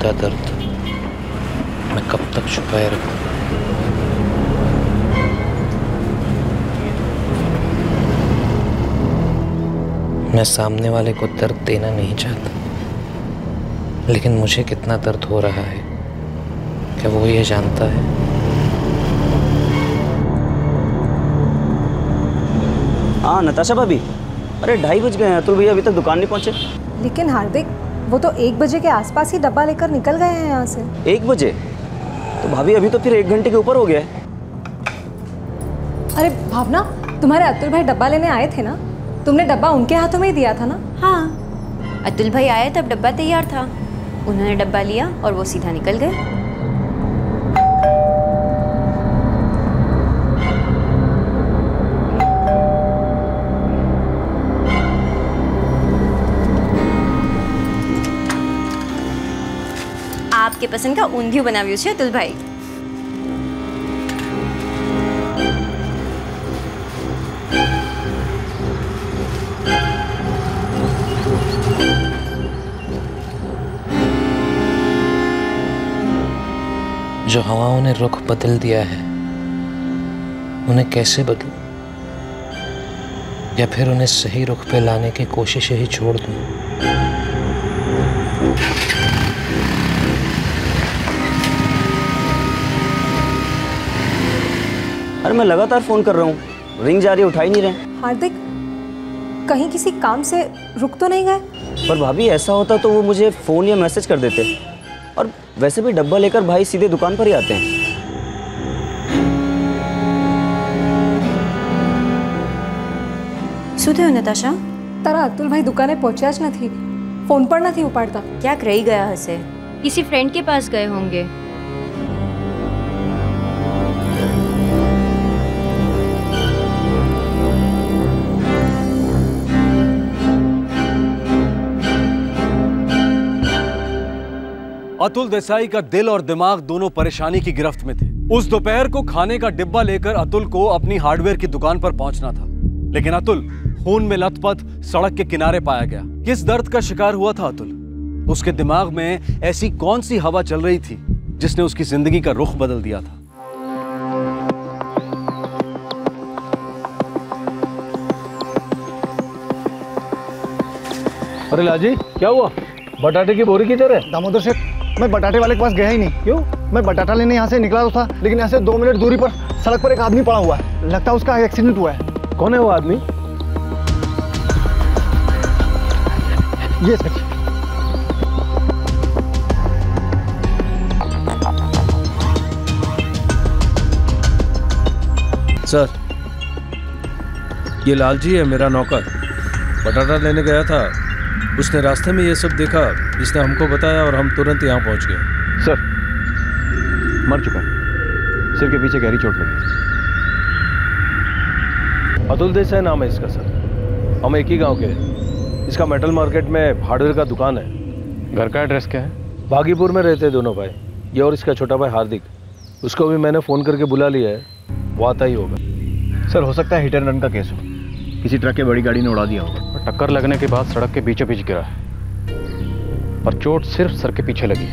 उबलता दर्द। मैं कब तक छुपाए रखूँ? मैं सामने वाले को दर्द देना नहीं चाहता। लेकिन मुझे कितना दर्द हो रहा है क्या वो ये जानता है? हाँ नताशा भाभी। अरे ढाई बज गए हैं। अतुल भैया अभी तक दुकान नहीं पहुँचे। लेकिन हार्दिक वो तो एक बजे के आसपास ही डब्बा लेकर निकल गए हैं यहाँ से। एक बजे? तो भाभी अभी तो फिर एक घंटे के ऊपर हो गया है। अरे भावना तुम्हारे अतुल भाई डब्बा लेने आए थे ना? तुमने डब्बा उनके हाथों में ही दिया था ना? हाँ। अतुल भाई आए तब डब्बा तैयार था। उन्होंने डब्बा लिया और वो सीधा निकल गए। आपके पसंद का ઊંધિયું બનાવ્યું છે અતુલભાઈ जो हवाओं ने रुख बदल दिया है उन्हें कैसे बदलूं या फिर उन्हें सही रुख पे लाने की कोशिश ही छोड़ दूं अरे मैं लगातार फ़ोन कर रहा हूँ रिंग जा रही है उठा ही नहीं रहे हार्दिक कहीं किसी काम से रुक तो नहीं गए पर भाभी ऐसा होता तो वो मुझे फ़ोन या मैसेज कर देते और वैसे भी डब्बा लेकर भाई सीधे दुकान पर ही आते हैं શું થયું નતાશા તારા અતુલભાઈ દુકાને પહોંચ્યા જ નથી ફોન પણ નથી ઉપાડતા ક્યાંક રહી ગયા હશે किसी फ्रेंड के पास गए होंगे अतुल देसाई का दिल और दिमाग दोनों परेशानी की गिरफ्त में थे। उस दोपहर को खाने का डिब्बा लेकर अतुल को अपनी हार्डवेयर की दुकान पर पहुँचना था। लेकिन अतुल खून में लथपथ सड़क के किनारे पाया गया। किस दर्द का शिकार हुआ था अतुल? उसके दिमाग में ऐसी कौन सी हवा चल रही थी जिसने उसकी ज़िंदगी का रुख बदल दिया था? अरे लाजी क्या हुआ? बटाटे की बोरी किधर है? दामोदर से मैं बटाटे वाले के पास गया ही नहीं। क्यों? मैं बटाटा लेने यहाँ से निकला तो था लेकिन यहाँ से दो मिनट दूरी पर सड़क पर एक आदमी पड़ा हुआ है। लगता है उसका एक्सीडेंट हुआ है। कौन है वो आदमी? ये सच सर ये लालजी है मेरा नौकर। बटाटा लेने गया था उसने रास्ते में ये सब देखा इसने हमको बताया और हम तुरंत यहाँ पहुँच गए। सर मर चुका है। सिर के पीछे गहरी चोट लगी। अतुल देश है नाम है इसका सर। हम एक ही गाँव के हैं। इसका मेटल मार्केट में हार्डवेयर का दुकान है। घर का एड्रेस क्या है? बागीपुर में रहते हैं दोनों भाई। ये और इसका छोटा भाई हार्दिक। उसको भी मैंने फ़ोन करके बुला लिया है। वो आता ही होगा। सर हो सकता है हिट एंड रन का केस हो। किसी ट्रक के बड़ी गाड़ी ने उड़ा दिया होगा। टक्कर लगने के बाद सड़क के बीचों बीच गिरा। है पर चोट सिर्फ़ सर के पीछे लगी।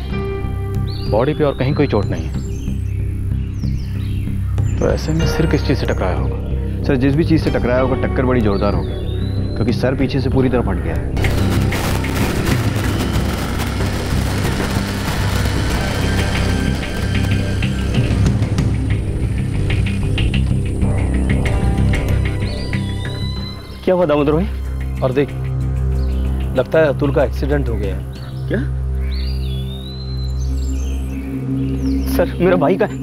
बॉडी पे और कहीं कोई चोट नहीं है। तो ऐसे में सिर किस चीज़ से टकराया होगा? सर जिस भी चीज़ से टकराया होगा टक्कर बड़ी जोरदार होगी क्योंकि सर पीछे से पूरी तरह फट गया है। क्या हुआ दामोदर भाई? और देख लगता है अतुल का एक्सीडेंट हो गया है। क्या? सर मेरा भाई का है।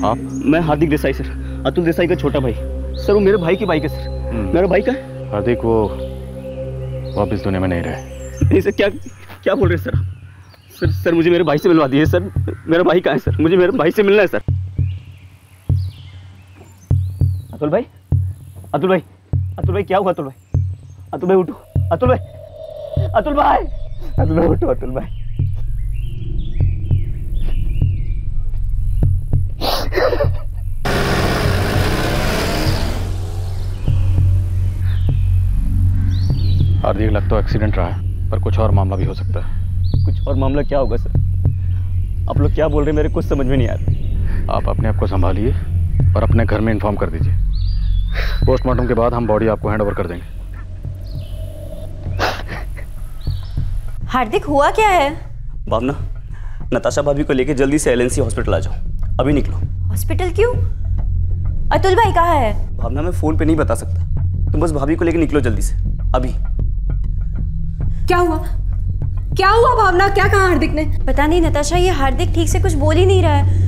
हाँ? मैं हार्दिक देसाई सर। अतुल देसाई का छोटा भाई। सर वो मेरे भाई की बाइक है सर। मेरा भाई का है? हार्दिक वो वापस दुनिया में नहीं रहे। नहीं सर क्या क्या बोल रहे हैं सर? सर सर मुझे मेरे भाई से मिलवा दिए सर। मेरा भाई कहाँ है सर? मुझे मेरे भाई से मिलना है सर। अतुल भाई? अतुल भाई? अतुल भाई क्या हुआ अतुल भाई अतुल भाई उठो। अतुल भाई अतुल भाई अतुल भाई उठो अतुल भाई हार्दिक लगता तो एक्सीडेंट रहा है पर कुछ और मामला भी हो सकता है। कुछ और मामला क्या होगा सर? आप लोग क्या बोल रहे हैं मेरे कुछ समझ में नहीं आ रहा। आप अपने आप को संभालिए और अपने घर में इन्फॉर्म कर दीजिए। पोस्टमार्टम के बाद हम बॉडी आपको हैंड ओवर कर देंगे। हार्दिक हुआ क्या है? भावना नताशा भाभी को लेके जल्दी से एलएनसी हॉस्पिटल आ जाओ। अभी निकलो। हॉस्पिटल क्यों? अतुल भाई कहाँ है? भावना मैं फ़ोन पे नहीं बता सकता। तुम बस भाभी को लेके निकलो जल्दी से। अभी। क्या हुआ? क्या हुआ भावना? क्या कहा हार्दिक ने? पता नहीं नताशा ये हार्दिक ठीक से कुछ बोल ही नहीं रहा है।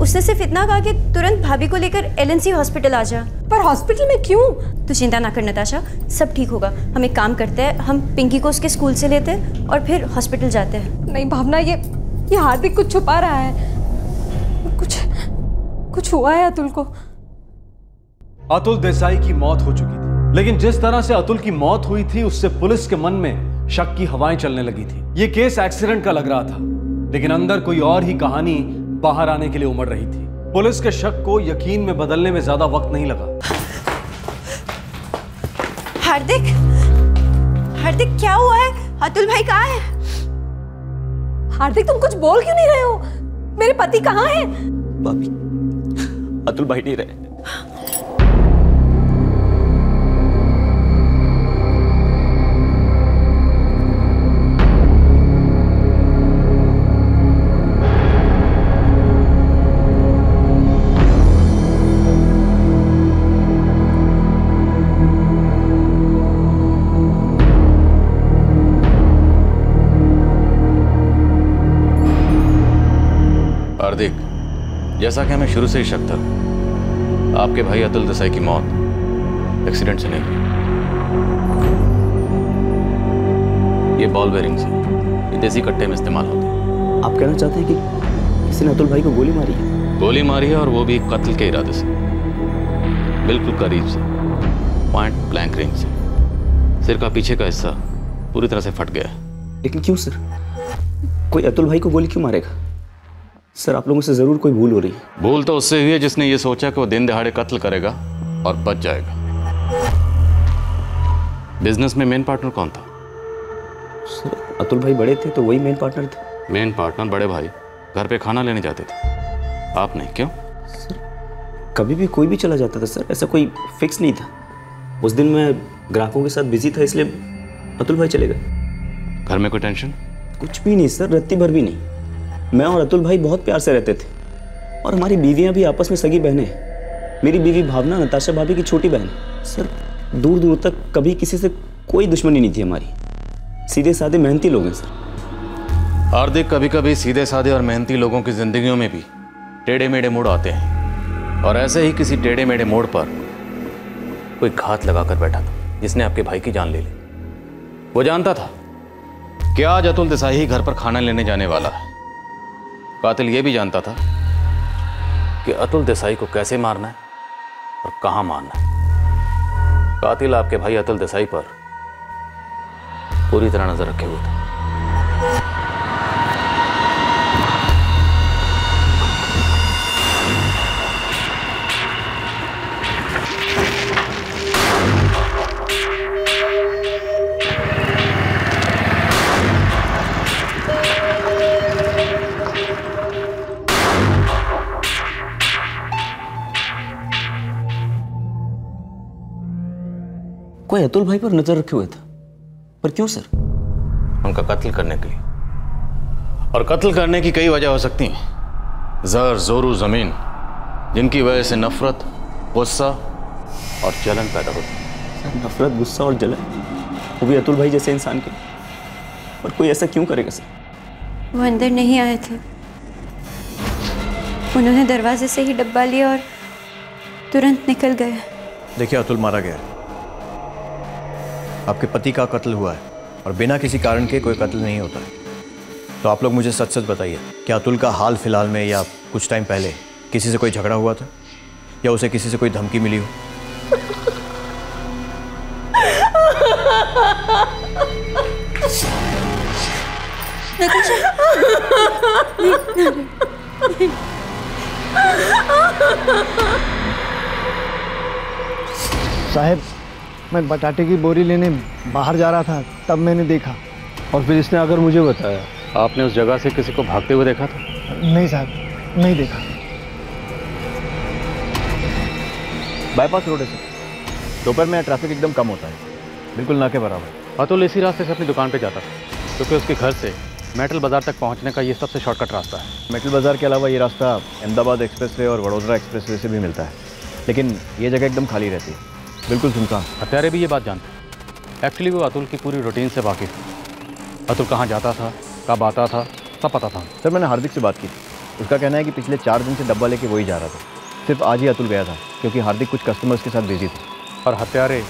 उसने सिर्फ़ इतना कहा कि तुरंत भाभी को लेकर एलएनसी हॉस्पिटल आ जा। पर हॉस्पिटल में क्यों? तू चिंता ना कर नताशा सब ठीक होगा। हम एक काम करते हैं हम पिंकी को उसके स्कूल से लेते हैं और फिर हॉस्पिटल जाते हैं। नहीं भावना ये ये हार्दिक कुछ छुपा रहा है। कुछ कुछ हुआ है अतुल को? अतुल देसाई की मौत हो चुकी थी। लेकिन जिस तरह से अतुल की मौत हुई थी उससे पुलिस के मन में शक की हवाएँ चलने लगी थी। ये केस एक्सीडेंट का लग रहा था। लेकिन अंदर कोई और ही कहानी बाहर आने के लिए उमड़ रही थी। पुलिस के शक को यकीन में बदलने में ज़्यादा वक्त नहीं लगा। हार्दिक! हार्दिक क्या हुआ है? अतुल भाई कहा है? हार्दिक तुम कुछ बोल क्यों नहीं रहे हो? मेरे पति कहाँ हैं? भाभी अतुल भाई नहीं रहे। जैसा कि हमें शुरू से ही शक था। आपके भाई अतुल देसाई की मौत एक्सीडेंट से नहीं हुई। ये बॉल बेरिंग से। ये देसी कट्टे में इस्तेमाल होते हैं। आप कहना चाहते हैं कि किसी ने अतुल भाई को गोली मारी है? गोली मारी है और वो भी कत्ल के इरादे से। बिल्कुल करीब से। पॉइंट ब्लैंक रेंज से। सिर का पीछे का हिस्सा पूरी तरह से फट गया है। लेकिन क्यों सर कोई अतुल भाई को गोली क्यों मारेगा? सर आप लोगों से ज़रूर कोई भूल हो रही है। भूल तो उससे हुई है जिसने ये सोचा कि वो दिन दहाड़े कत्ल करेगा और बच जाएगा। बिज़नेस में मेन पार्टनर कौन था? सर अतुल भाई बड़े थे तो वही मेन पार्टनर थे। मेन पार्टनर बड़े भाई घर पे खाना लेने जाते थे। आप नहीं क्यों? सर कभी भी कोई भी चला जाता था सर ऐसा कोई फिक्स नहीं था। उस दिन मैं ग्राहकों के साथ बिज़ी था इसलिए अतुल भाई चले गए। घर में कोई टेंशन कुछ भी नहीं सर रत्ती भर भी नहीं। मैं और अतुल भाई बहुत प्यार से रहते थे। और हमारी बीवियाँ भी आपस में सगी बहनें हैं। मेरी बीवी भावना नताशा भाभी की छोटी बहन सर दूर दूर तक कभी किसी से कोई दुश्मनी नहीं थी हमारी। सीधे साधे मेहनती लोग हैं, सर। हार्दिक कभी कभी सीधे साधे और मेहनती लोगों की जिंदगियों में भी टेढ़े मेढ़े मोड़ आते हैं। और ऐसे ही किसी टेढ़े मेढ़े मोड़ पर कोई घात लगाकर बैठा था, जिसने आपके भाई की जान ले ली। वो जानता था कि आज अतुल देसाई घर पर खाना लेने जाने वाला है। कातिल ये भी जानता था कि अतुल देसाई को कैसे मारना है और कहाँ मारना है। कातिल आपके भाई अतुल देसाई पर पूरी तरह नज़र रखे हुए थे। कोई अतुल भाई पर नज़र रखे हुए था। पर क्यों सर? उनका कत्ल करने के लिए। और कत्ल करने की कई वजह हो सकती हैं। जर जोरू ज़मीन जिनकी वजह से नफरत गुस्सा और जलन पैदा होती है। सर नफरत गुस्सा और जलन वो भी अतुल भाई जैसे इंसान के। पर कोई ऐसा क्यों करेगा सर? वो अंदर नहीं आए थे। उन्होंने दरवाजे से ही डब्बा लिया और तुरंत निकल गए। देखिए अतुल मारा गया है। आपके पति का कत्ल हुआ है और बिना किसी कारण के कोई कत्ल नहीं होता। है तो आप लोग मुझे सच सच बताइए, क्या अतुल का हाल फ़िलहाल में या कुछ टाइम पहले किसी से कोई झगड़ा हुआ था? या उसे किसी से कोई धमकी मिली हो? साहब मैं बटाटे की बोरी लेने बाहर जा रहा था तब मैंने देखा। और फिर इसने अगर मुझे बताया आपने उस जगह से किसी को भागते हुए देखा था? नहीं साहब नहीं देखा। बाईपास रोड है सर। दोपहर में ट्रैफ़िक एकदम कम होता है। बिल्कुल ना के बराबर। अतुल इसी रास्ते से अपनी दुकान पे जाता था क्योंकि उसके घर से मेटल बाज़ार तक पहुँचने का ये सबसे शॉर्टकट रास्ता है। मेटल बाज़ार के अलावा ये रास्ता अहमदाबाद एक्सप्रेस वे और वडोदरा एक्सप्रेस वे से भी मिलता है। लेकिन ये जगह एकदम खाली रहती है। बिल्कुल सुनसान हत्यारे भी ये बात जानते हैं। एक्चुअली वो अतुल की पूरी रूटीन से वाकिफ अतुल कहाँ जाता था कब आता था सब पता था। सर मैंने हार्दिक से बात की। थी उसका कहना है कि पिछले चार दिन से डब्बा लेके वही जा रहा था। सिर्फ़ आज ही अतुल गया था क्योंकि हार्दिक कुछ कस्टमर्स के साथ बिज़ी थे। और हत्यारे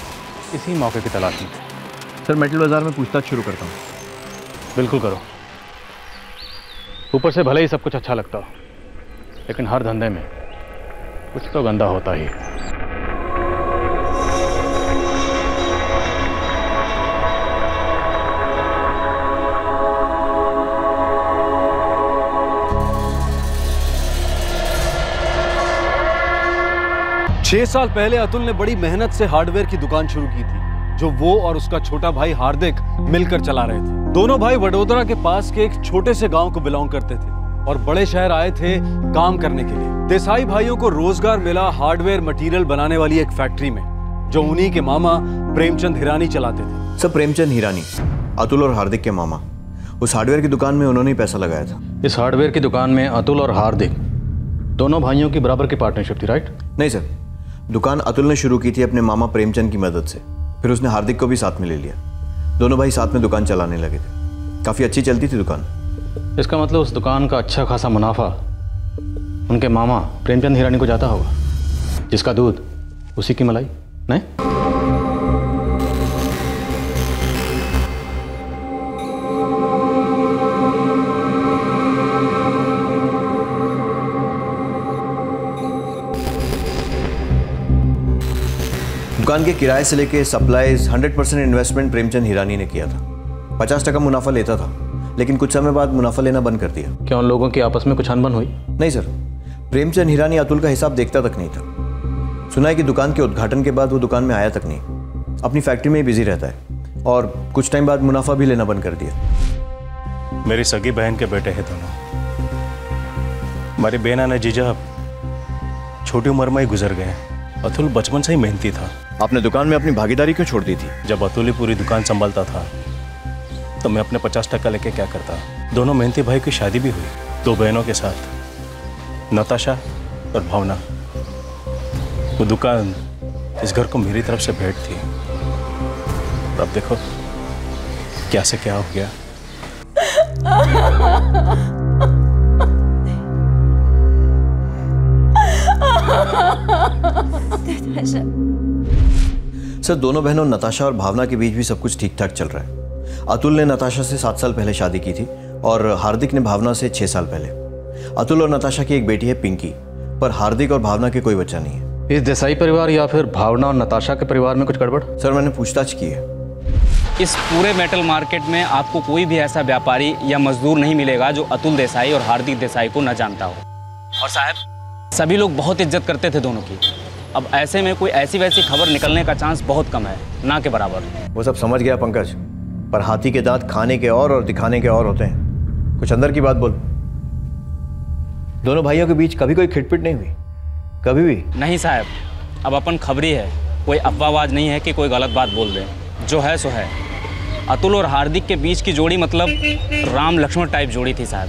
इसी मौके की तलाश में। थे सर मेटल बाज़ार में पूछताछ शुरू करता हूँ। बिल्कुल करो। ऊपर से भले ही सब कुछ अच्छा लगता हो लेकिन हर धंधे में कुछ तो गंदा होता ही है। छह साल पहले अतुल ने बड़ी मेहनत से हार्डवेयर की दुकान शुरू की थी जो वो और उसका छोटा भाई हार्दिक मिलकर चला रहे थे। दोनों भाई वडोदरा के पास के एक छोटे से गाँव को बिलोंग करते थे और बड़े शहर आए थे काम करने के लिए। देसाई भाइयों को रोज़गार मिला हार्डवेयर मटेरियल बनाने वाली एक फैक्ट्री में जो उन्हीं के मामा प्रेमचंद हिरानी चलाते थे। सर प्रेमचंद हिरानी अतुल और हार्दिक के मामा। उस हार्डवेयर की दुकान में उन्होंने ही पैसा लगाया था। इस हार्डवेयर की दुकान में अतुल और हार्दिक दोनों भाइयों की बराबर की पार्टनरशिप थी राइट नहीं सर दुकान अतुल ने शुरू की थी अपने मामा प्रेमचंद की मदद से। फिर उसने हार्दिक को भी साथ में ले लिया। दोनों भाई साथ में दुकान चलाने लगे थे। काफ़ी अच्छी चलती थी दुकान। इसका मतलब उस दुकान का अच्छा खासा मुनाफा उनके मामा प्रेमचंद हिरानी को जाता होगा, जिसका दूध उसी की मलाई, नहीं? दुकान के किराए से लेके supplies 100 percent investment Premchand Hirani ने किया था। पचास टका मुनाफा लेता था लेकिन कुछ समय बाद मुनाफा लेना बंद कर दिया। क्या उन लोगों की आपस में कुछ अनबन हुई? नहीं सर प्रेमचंद हिरानी अतुल का हिसाब देखता तक नहीं था। सुना है कि दुकान के उद्घाटन के बाद वो दुकान में आया तक नहीं। अपनी फैक्ट्री में ही बिज़ी रहता है और कुछ टाइम बाद मुनाफा भी लेना बंद कर दिया। मेरी सगी बहन के बेटे हैं दोनों। हमारी बेना ने जीजा छोटी उम्र में ही गुजर गए अतुल बचपन से ही मेहनती था। आपने दुकान में अपनी भागीदारी क्यों छोड़ दी थी? जब अतुल पूरी दुकान संभालता था तो मैं अपने पचास टक्का लेके क्या करता? दोनों मेहनती भाई की शादी भी हुई। दो बहनों के साथ नताशा और भावना। वो दुकान इस घर को मेरी तरफ़ से भेंट थी। अब देखो क्या से क्या हो गया। सर दोनों बहनों नताशा और भावना के बीच भी सब कुछ ठीक ठाक चल रहा है। अतुल ने नताशा से सात साल पहले शादी की थी और हार्दिक ने भावना से छह साल पहले। अतुल और नताशा की एक बेटी है पिंकी पर हार्दिक और भावना के कोई बच्चा नहीं है। इस देसाई परिवार या फिर भावना और नताशा के परिवार में कुछ गड़बड़? सर मैंने पूछताछ की है। इस पूरे मेटल मार्केट में आपको कोई भी ऐसा व्यापारी या मजदूर नहीं मिलेगा जो अतुल देसाई और हार्दिक देसाई को न जानता हो। और साहब? सभी लोग बहुत इज़्ज़त करते थे दोनों की। अब ऐसे में कोई ऐसी वैसी खबर निकलने का चांस बहुत कम है ना के बराबर। वो सब समझ गया पंकज पर हाथी के दांत खाने के और और दिखाने के और होते हैं। कुछ अंदर की बात बोल। दोनों भाइयों के बीच कभी कोई खिटपिट नहीं हुई। कभी भी। नहीं साहब अब अपन खबरी है। कोई अफवाहबाज नहीं है कि कोई गलत बात बोल दे। जो है सो है। अतुल और हार्दिक के बीच की जोड़ी मतलब राम लक्ष्मण टाइप जोड़ी थी साहब।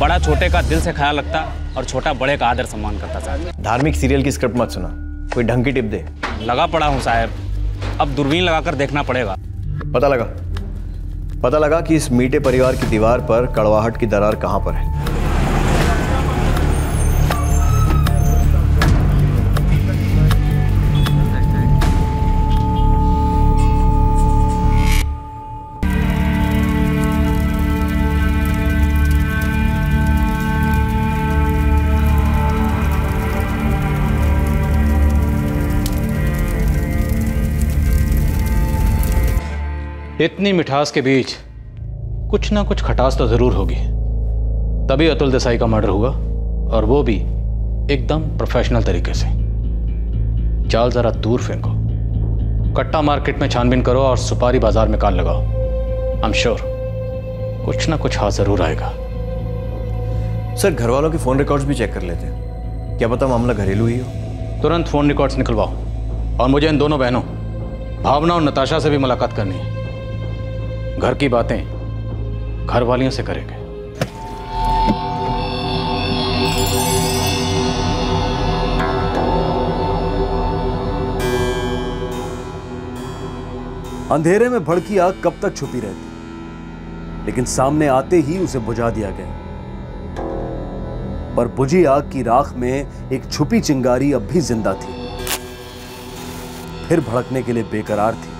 बड़ा छोटे का दिल से ख्याल रखता और छोटा बड़े का आदर सम्मान करता साहब। धार्मिक सीरियल की स्क्रिप्ट मत सुना। कोई ढंग की टिप दे। लगा पड़ा हूँ साहब। अब दूरबीन लगाकर देखना पड़ेगा। पता लगा। पता लगा कि इस मीठे परिवार की दीवार पर कड़वाहट की दरार कहाँ पर है। इतनी मिठास के बीच कुछ ना कुछ खटास तो ज़रूर होगी। तभी अतुल देसाई का मर्डर हुआ और वो भी एकदम प्रोफेशनल तरीके से। चाल जरा दूर फेंको। कट्टा मार्केट में छानबीन करो और सुपारी बाज़ार में कान लगाओ। आई एम श्योर कुछ ना कुछ हाथ ज़रूर आएगा। सर घर वालों के फ़ोन रिकॉर्ड्स भी चेक कर लेते हैं। क्या पता मामला घरेलू ही हो। तुरंत फ़ोन रिकॉर्ड्स निकलवाओ और मुझे इन दोनों बहनों भावना और नताशा से भी मुलाकात करनी है। घर की बातें घर वालियों से करेंगे। अंधेरे में भड़की आग कब तक छुपी रहती? लेकिन सामने आते ही उसे बुझा दिया गया। पर बुझी आग की राख में एक छुपी चिंगारी अब भी ज़िंदा थी। फिर भड़कने के लिए बेकरार थी।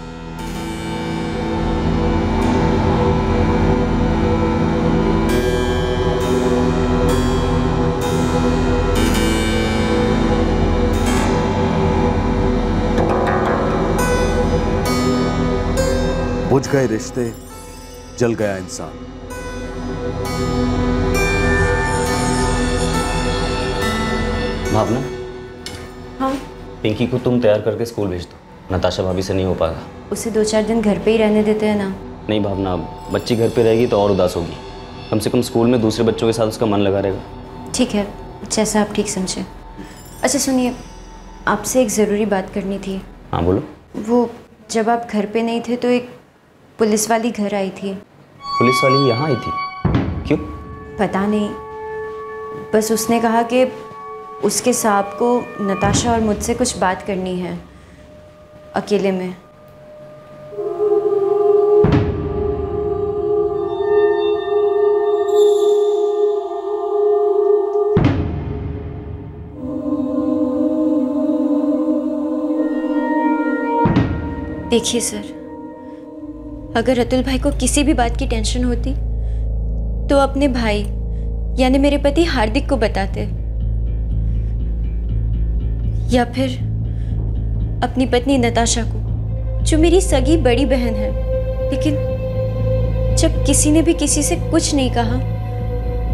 बुझ गए रिश्ते जल गया इंसान। भावना? हाँ। पिंकी को तुम तैयार करके स्कूल भेज दो। नताशा भाभी से नहीं हो पाएगा। उसे दो चार दिन घर पे ही रहने देते हैं ना। नहीं भावना बच्ची घर पे रहेगी तो और उदास होगी। कम से कम स्कूल में दूसरे बच्चों के साथ उसका मन लगा रहेगा। ठीक है जैसा आप ठीक समझे। अच्छा सुनिए आपसे एक ज़रूरी बात करनी थी। हाँ बोलो। वो जब आप घर पे नहीं थे तो एक पुलिस वाली घर आई थी। पुलिस वाली यहाँ आई थी? क्यों? पता नहीं। बस उसने कहा कि उसके साहब को नताशा और मुझसे कुछ बात करनी है अकेले में। देखिए सर अगर अतुल भाई को किसी भी बात की टेंशन होती तो अपने भाई, यानी मेरे पति हार्दिक को बताते। या फिर अपनी पत्नी नताशा को, जो मेरी सगी बड़ी बहन है। लेकिन जब किसी ने भी किसी से कुछ नहीं कहा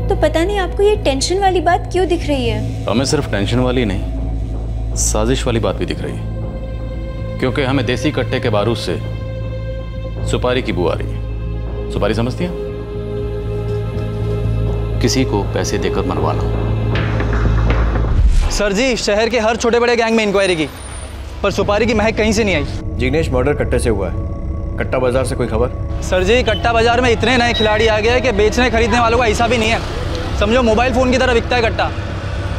तो पता नहीं आपको ये टेंशन वाली बात क्यों दिख रही है? हमें सिर्फ़ टेंशन वाली नहीं, साजिश वाली बात भी दिख रही है। क्योंकि हमें देसी कट्टे के बारूद से सुपारी की बू आ रही है। सुपारी समझती हैं किसी को पैसे देकर मनवाना सर जी शहर के हर छोटे बड़े गैंग में इंक्वायरी की पर सुपारी की महक कहीं से नहीं आई? जिग्नेश मर्डर कट्टे से हुआ है। कट्टा बाज़ार से कोई खबर? सर जी कट्टा बाज़ार में इतने नए खिलाड़ी आ गए हैं कि बेचने खरीदने वालों का ऐसा भी नहीं है। समझो मोबाइल फ़ोन की तरह बिकता है कट्टा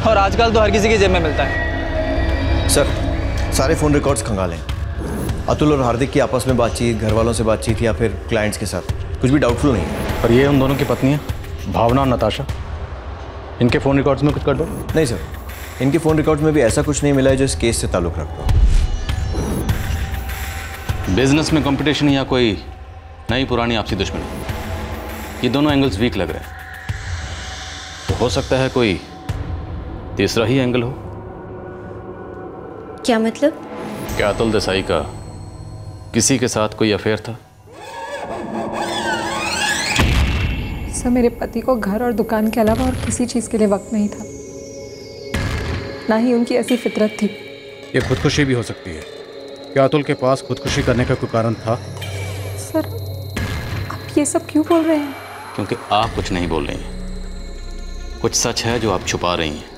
और आजकल तो हर किसी की जेब में मिलता है। सर सारे फ़ोन रिकॉर्ड्स खंगालें अतुल और हार्दिक की आपस में बातचीत घर वालों से बातचीत या फिर क्लाइंट्स के साथ? कुछ भी डाउटफुल नहीं है। पर ये उन दोनों की पत्नी है भावना और नताशा। इनके फ़ोन रिकॉर्ड्स में कुछ कर दो। नहीं सर इनके फ़ोन रिकॉर्ड्स में भी ऐसा कुछ नहीं मिला है जो इस केस से ताल्लुक़ रखता हो। बिज़नेस में कंपटीशन या कोई नई पुरानी आपसी दुश्मनी? ये दोनों एंगल्स वीक लग रहे हैं। तो हो सकता है कोई तीसरा ही एंगल हो। क्या मतलब? क्या अतुल देसाई का किसी के साथ कोई अफेयर था? सर मेरे पति को घर और दुकान के अलावा और किसी चीज़ के लिए वक्त नहीं था। ना ही उनकी ऐसी फितरत थी। ये खुदकुशी भी हो सकती है। क्या अतुल के पास खुदकुशी करने का कोई कारण था? सर आप ये सब क्यों बोल रहे हैं? क्योंकि आप कुछ नहीं बोल रही हैं। कुछ सच है जो आप छुपा रही हैं।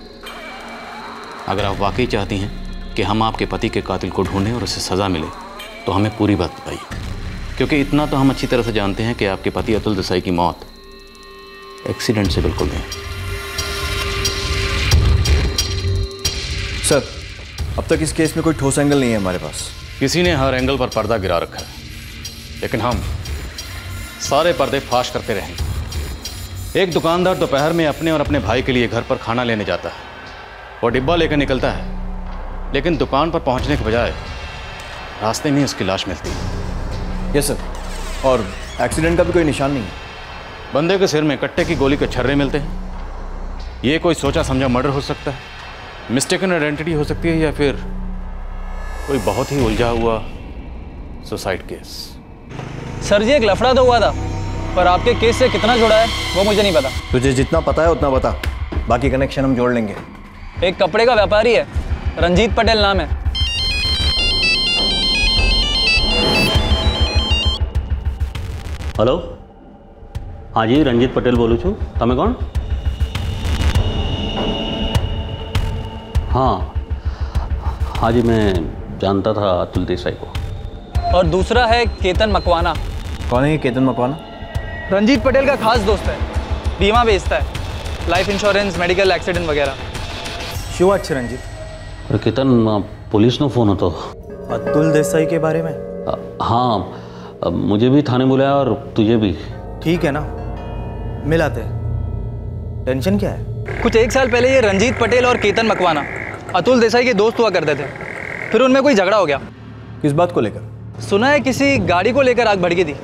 अगर आप वाकई चाहती हैं कि हम आपके पति के कातिल को ढूंढें और उसे सज़ा मिले तो हमें पूरी बात बताइए। क्योंकि इतना तो हम अच्छी तरह से जानते हैं कि आपके पति अतुल देसाई की मौत एक्सीडेंट से बिल्कुल नहीं सर अब तक इस केस में कोई ठोस एंगल नहीं है हमारे पास। किसी ने हर एंगल पर पर्दा गिरा रखा है। लेकिन हम सारे पर्दे फाश करते रहेंगे। एक दुकानदार दोपहर में अपने और अपने भाई के लिए घर पर खाना लेने जाता है। वो डिब्बा लेकर निकलता है। लेकिन दुकान पर पहुँचने के बजाय रास्ते में उसकी लाश मिलती है। यस सर और एक्सीडेंट का भी कोई निशान नहीं है। बंदे के सिर में कट्टे की गोली के छर्रे मिलते हैं। ये कोई सोचा समझा मर्डर हो सकता है मिस्टेकन आइडेंटिटी हो सकती है या फिर कोई बहुत ही उलझा हुआ सुसाइड केस सर जी एक लफड़ा तो हुआ था पर आपके केस से कितना जुड़ा है वो मुझे नहीं पता। तुझे जितना पता है उतना बता। बाकी कनेक्शन हम जोड़ लेंगे। एक कपड़े का व्यापारी है रंजीत पटेल नाम है। હલો હાજી રંજીત પટેલ બોલું છું તમે કોણ हाँ हाँ जी मैं जानता था अतुल देसाई को और दूसरा है केतन मकवाना कौन है ये केतन मकवाना रंजीत पटेल का खास दोस्त है बीमा बेचता है लाइफ इंश्योरेंस मेडिकल एक्सीडेंट वगैरह शिव अच्छे रंजीत अरे केतन पुलिस ने फोन હતો अतुल देसाई के बारे में हाँ अब मुझे भी थाने बुलाया और तुझे भी। ठीक है ना? मिलाते टेंशन क्या है? कुछ एक साल पहले ये रंजीत पटेल और केतन मकवाना अतुल देसाई के दोस्त हुआ करते थे। फिर उनमें कोई झगड़ा हो गया। किस बात को लेकर? सुना है किसी गाड़ी को लेकर आग भड़की थी।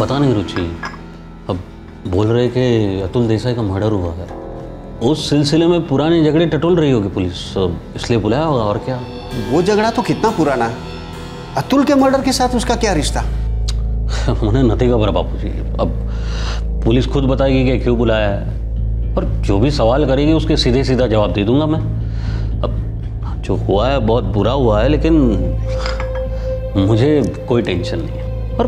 पता नहीं रुचि। बोल रहे कि अतुल देसाई का मर्डर हुआ है। उस सिलसिले में पुराने झगड़े टटोल रही होगी पुलिस इसलिए बुलाया होगा और क्या? वो झगड़ा तो कितना पुराना है। अतुल के मर्डर के साथ उसका क्या रिश्ता? उन्हें नहीं खबर बापू जी। अब पुलिस खुद बताएगी कि क्यों बुलाया है। और जो भी सवाल करेगी उसके सीधे सीधा जवाब दे दूँगा मैं। अब जो हुआ है बहुत बुरा हुआ है लेकिन मुझे कोई टेंशन नहीं है। और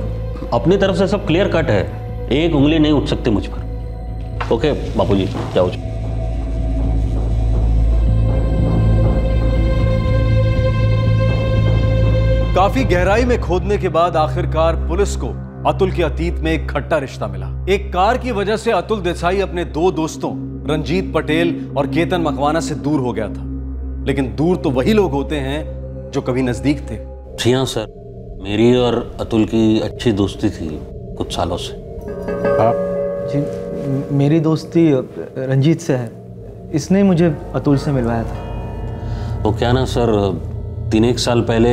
अपनी तरफ़ से सब क्लियर कट है। एक उंगली नहीं उठ सकती मुझ पर। ओके बापू जी जाओ जाओ। काफ़ी गहराई में खोदने के बाद आखिरकार पुलिस को अतुल के अतीत में एक खट्टा रिश्ता मिला। एक कार की वजह से अतुल देसाई अपने दो दोस्तों रंजीत पटेल और केतन मकवाना से दूर हो गया था। लेकिन दूर तो वही लोग होते हैं जो कभी नज़दीक थे। जी हाँ सर। मेरी और अतुल की अच्छी दोस्ती थी कुछ सालों से। आप जी मेरी दोस्ती रंजीत से है। इसने मुझे अतुल से मिलवाया था। वो क्या ना सर तीन एक साल पहले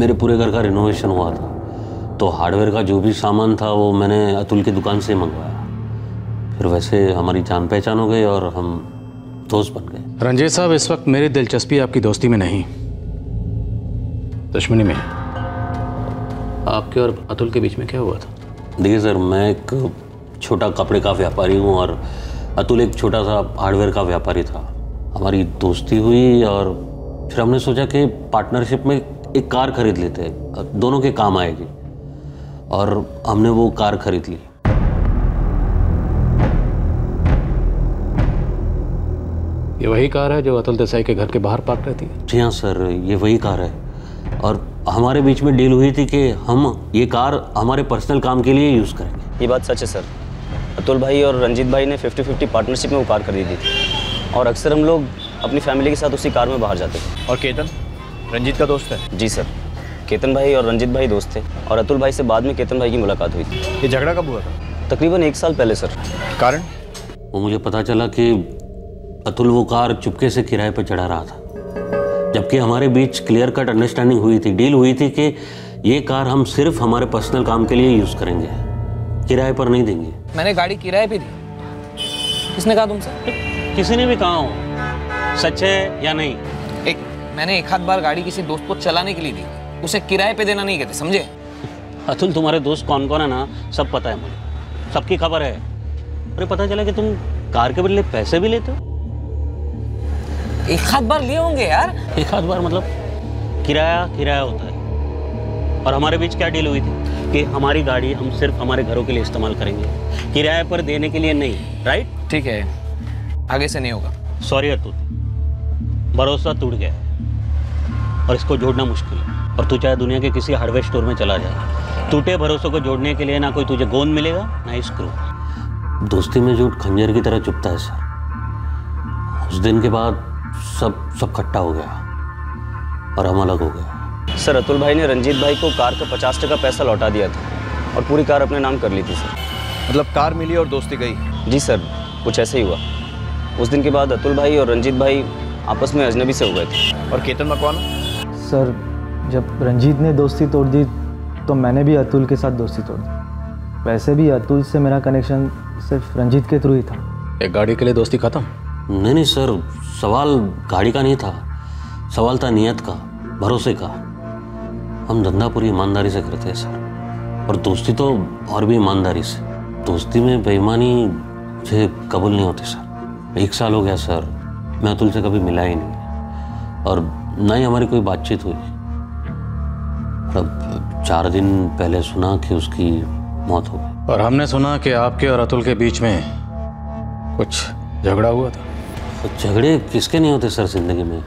मेरे पूरे घर का रिनोवेशन हुआ था। तो हार्डवेयर का जो भी सामान था वो मैंने अतुल की दुकान से मंगवाया। फिर वैसे हमारी जान पहचान हो गई और हम दोस्त बन गए। रंजीत साहब इस वक्त मेरी दिलचस्पी आपकी दोस्ती में नहीं। दुश्मनी में आपके और अतुल के बीच में क्या हुआ था? देखिए सर मैं एक छोटा कपड़े का व्यापारी हूँ और अतुल एक छोटा सा हार्डवेयर का व्यापारी था। हमारी दोस्ती हुई और फिर हमने सोचा कि पार्टनरशिप में एक कार खरीद लेते हैं दोनों के काम आएगी। और हमने वो कार खरीद ली। ये वही कार है जो अतुल देसाई के घर के बाहर पार्क रहती है? जी हाँ सर ये वही कार है। और हमारे बीच में डील हुई थी कि हम ये कार हमारे पर्सनल काम के लिए यूज़ करेंगे। ये बात सच है सर। अतुल भाई और रंजीत भाई ने 50-50 पार्टनरशिप में वो कार खरीदी थी। और अक्सर हम लोग अपनी फैमिली के साथ उसी कार में बाहर जाते थे। और केतन? रंजीत का दोस्त है? जी सर। केतन भाई और रंजीत भाई दोस्त थे और अतुल भाई से बाद में केतन भाई की मुलाकात हुई थी। ये झगड़ा कब हुआ था? तकरीबन एक साल पहले सर। कारण? वो मुझे पता चला कि अतुल वो कार चुपके से किराए पर चढ़ा रहा था। जबकि हमारे बीच क्लियर कट अंडरस्टैंडिंग हुई थी डील हुई थी कि ये कार हम सिर्फ़ हमारे पर्सनल काम के लिए यूज़ करेंगे। किराए पर नहीं देंगे। मैंने गाड़ी किराए पे दी। किसने कहा तुमसे? किसी ने भी कहा हो सच है या नहीं? एक मैंने एक आध बार गाड़ी किसी दोस्त को चलाने के लिए दी। उसे किराए पे देना नहीं कहते समझे? अतुल तुम्हारे दोस्त कौन कौन है ना सब पता है मुझे। सबकी खबर है। अरे पता चला कि तुम कार के बदले पैसे भी लेते हो? एक आध बार लिए होंगे यार। एक आध बार मतलब किराया किराया होता है। और हमारे बीच क्या डील हुई थी? कि हमारी गाड़ी हम सिर्फ़ हमारे घरों के लिए इस्तेमाल करेंगे। किराए पर देने के लिए नहीं राइट ठीक है। आगे से नहीं होगा। सॉरी अतुल भरोसा टूट गया है। और इसको जोड़ना मुश्किल है। और तू चाहे दुनिया के किसी हार्डवेयर स्टोर में चला जाए टूटे भरोसों को जोड़ने के लिए ना कोई तुझे गोंद मिलेगा ना स्क्रू दोस्ती में झूठ खंजर की तरह चुपता है सर। उस दिन के बाद सब सब खट्टा हो गया और हम अलग हो गए। सर अतुल भाई ने रंजीत भाई को कार का पचास टका पैसा लौटा दिया था और पूरी कार अपने नाम कर ली थी सर। मतलब कार मिली और दोस्ती गई? जी सर कुछ ऐसे ही हुआ। उस दिन के बाद अतुल भाई और रंजीत भाई आपस में अजनबी से हो गए थे। और केतन मकवाना सर जब रंजीत ने दोस्ती तोड़ दी तो मैंने भी अतुल के साथ दोस्ती तोड़ दी। वैसे भी अतुल से मेरा कनेक्शन सिर्फ़ रंजीत के थ्रू ही था। एक गाड़ी के लिए दोस्ती खत्म? नहीं नहीं सर, सवाल गाड़ी का नहीं था। सवाल था नियत का, भरोसे का। हम धंधा पूरी ईमानदारी से करते हैं, सर। और दोस्ती तो और भी ईमानदारी से। दोस्ती में बेईमानी मुझे कबूल नहीं होती, सर। एक साल हो गया, सर। मैं अतुल से कभी मिला ही नहीं। और ना ही हमारी कोई बातचीत हुई। अब चार दिन पहले सुना कि उसकी मौत हो गई। और हमने सुना कि आपके और अतुल के बीच में कुछ झगड़ा हुआ था? तो झगड़े किसके नहीं होते सर ज़िंदगी में?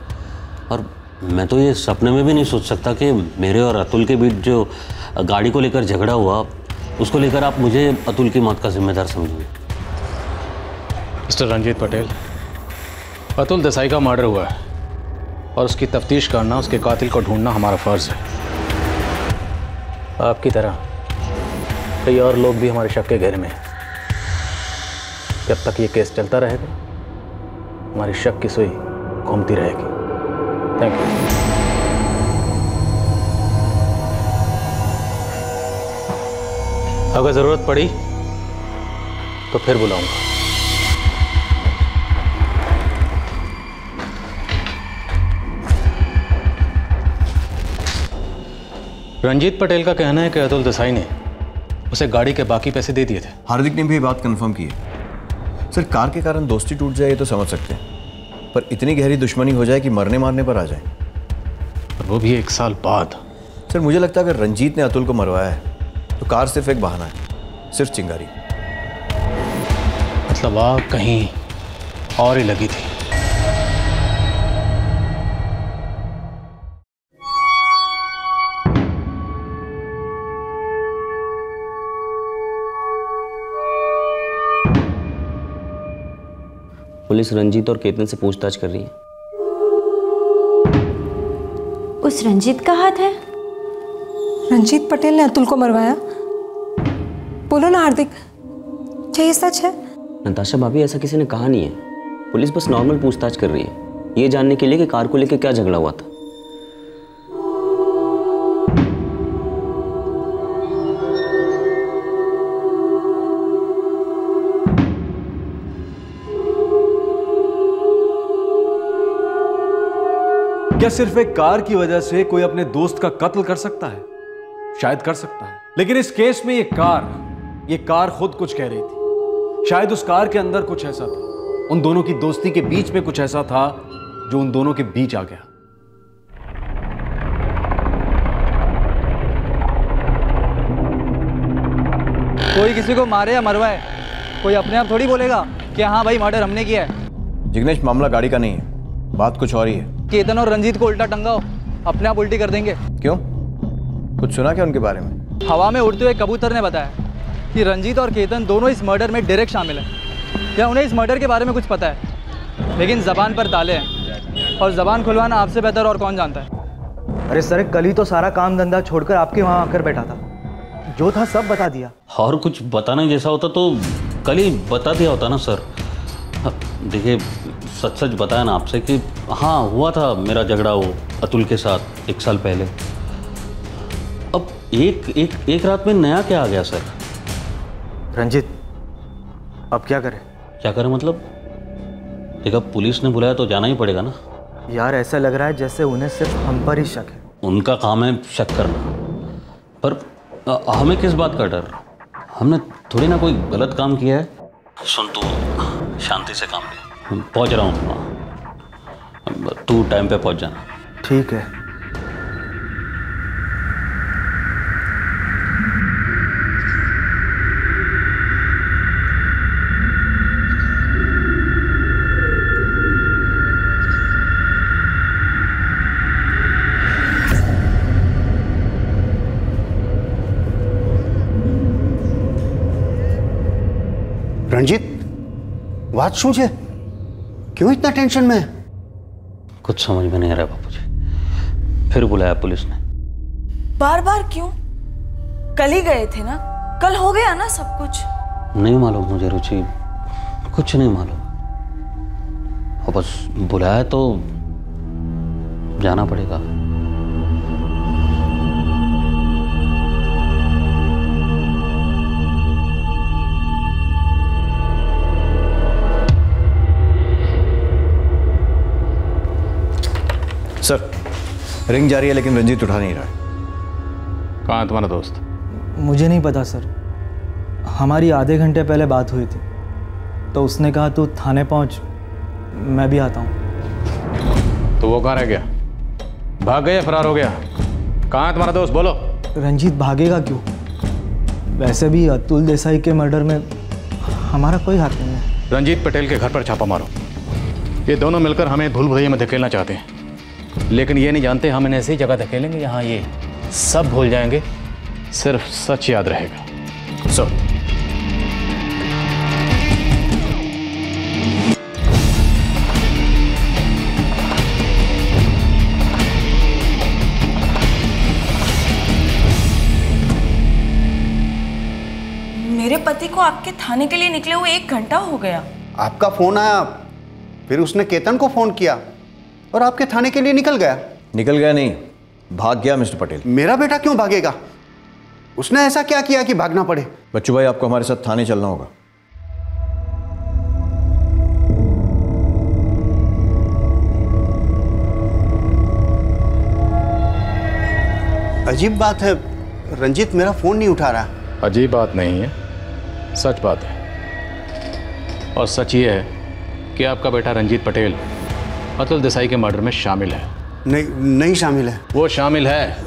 और मैं तो ये सपने में भी नहीं सोच सकता कि मेरे और अतुल के बीच जो गाड़ी को लेकर झगड़ा हुआ, उसको लेकर आप मुझे अतुल की मौत का जिम्मेदार समझेंगे मिस्टर रंजीत पटेल, अतुल देसाई का मर्डर हुआ है और उसकी तफ्तीश करना, उसके कातिल को ढूंढना हमारा फ़र्ज़ है। आपकी तरह कई और लोग भी हमारे शक के घेरे में जब तक ये केस चलता रहेगा हमारी शक की सुई घूमती रहेगी। थैंक यू अगर ज़रूरत पड़ी तो फिर बुलाऊँगा। रंजीत पटेल का कहना है कि अतुल देसाई ने उसे गाड़ी के बाकी पैसे दे दिए थे। हार्दिक ने भी ये बात कंफर्म की है। सर कार के कारण दोस्ती टूट जाए ये तो समझ सकते हैं। पर इतनी गहरी दुश्मनी हो जाए कि मरने मारने पर आ जाए। और वो भी एक साल बाद। सर मुझे लगता है अगर रंजीत ने अतुल को मरवाया है तो कार सिर्फ़ एक बहाना है सिर्फ़ चिंगारी। मतलब आग कहीं और ही लगी थी। पुलिस रंजीत और केतन से पूछताछ कर रही है। उस रंजीत का हाथ है? रंजीत पटेल ने अतुल को मरवाया। बोलो ना हार्दिक क्या ये सच है? नताशा भाभी ऐसा किसी ने कहा नहीं है। पुलिस बस नॉर्मल पूछताछ कर रही है। ये जानने के लिए कि कार को लेकर क्या झगड़ा हुआ था। क्या सिर्फ़ एक कार की वजह से कोई अपने दोस्त का कत्ल कर सकता है? शायद कर सकता है। लेकिन इस केस में ये कार ये कार खुद कुछ कह रही थी। शायद उस कार के अंदर कुछ ऐसा था। उन दोनों की दोस्ती के बीच में कुछ ऐसा था जो उन दोनों के बीच आ गया। कोई किसी को मारे या मरवाए कोई अपने आप थोड़ी बोलेगा कि हाँ भाई मर्डर हमने किया है। जिग्नेश मामला गाड़ी का नहीं है। बात कुछ और ही है। केतन और रंजीत को उल्टा टंगाओ अपने आप उल्टी कर देंगे। क्यों? कुछ सुना क्या उनके बारे में? हवा में उड़ते हुए कबूतर ने बताया कि रंजीत और केतन दोनों इस मर्डर में डायरेक्ट शामिल हैं। क्या उन्हें इस मर्डर के बारे में कुछ पता है? लेकिन जबान पर ताले हैं और जबान खुलवाना आपसे बेहतर और कौन जानता है? अरे सर कल ही तो सारा काम धंधा छोड़कर आपके वहाँ आकर बैठा था। जो था सब बता दिया। और कुछ बताने जैसा होता तो कल ही बता दिया होता ना सर। देखिए सच सच बताया ना आपसे कि हाँ हुआ था मेरा झगड़ा वो अतुल के साथ एक साल पहले। अब एक एक एक रात में नया क्या आ गया सर? रंजीत अब क्या करें? क्या करें मतलब? देखा पुलिस ने बुलाया तो जाना ही पड़ेगा ना। यार ऐसा लग रहा है जैसे उन्हें सिर्फ़ हम पर ही शक है। उनका काम है शक करना। पर अ, हमें किस बात का डर? हमने थोड़ी ना कोई गलत काम किया है? सुन तू शांति से काम ले। पहुंच रहा हूँ अब तू टाइम पे पहुंच जाना ठीक है રણજીત વાત શું છે क्यों इतना टेंशन में? है? कुछ समझ में नहीं आ रहा बापू जी फिर बुलाया पुलिस ने। बार बार क्यों? कल ही गए थे ना? कल हो गया ना सब कुछ? नहीं मालूम मुझे रुचि। कुछ नहीं मालूम। और बस बुलाया तो जाना पड़ेगा। रिंग जा रही है लेकिन रंजीत उठा नहीं रहा है। कहाँ तुम्हारा दोस्त? मुझे नहीं पता सर। हमारी आधे घंटे पहले बात हुई थी। तो उसने कहा तू थाने पहुँच मैं भी आता हूँ। तो वो कहाँ रह गया? भाग गया फरार हो गया? कहाँ है तुम्हारा दोस्त? बोलो। रंजीत भागेगा क्यों? वैसे भी अतुल देसाई के मर्डर में हमारा कोई हाथ नहीं है। रंजीत पटेल के घर पर छापा मारो। ये दोनों मिलकर हमें भूल भुलैया में धकेलना चाहते हैं। लेकिन ये नहीं जानते हम इन्हें ऐसी जगह धकेलेंगे यहाँ ये सब भूल जाएँगे। सिर्फ़ सच याद रहेगा। सो मेरे पति को आपके थाने के लिए निकले हुए एक घंटा हो गया। आपका फ़ोन आया फिर उसने केतन को फ़ोन किया। और आपके थाने के लिए निकल गया? निकल गया नहीं भाग गया मिस्टर पटेल। मेरा बेटा क्यों भागेगा? उसने ऐसा क्या किया कि भागना पड़े? बच्चू भाई आपको हमारे साथ थाने चलना होगा। अजीब बात है रंजीत मेरा फ़ोन नहीं उठा रहा। अजीब बात नहीं है सच बात है। और सच ये है कि आपका बेटा रंजीत पटेल अतुल देसाई के मर्डर में शामिल है। नहीं नहीं शामिल है। वो शामिल है।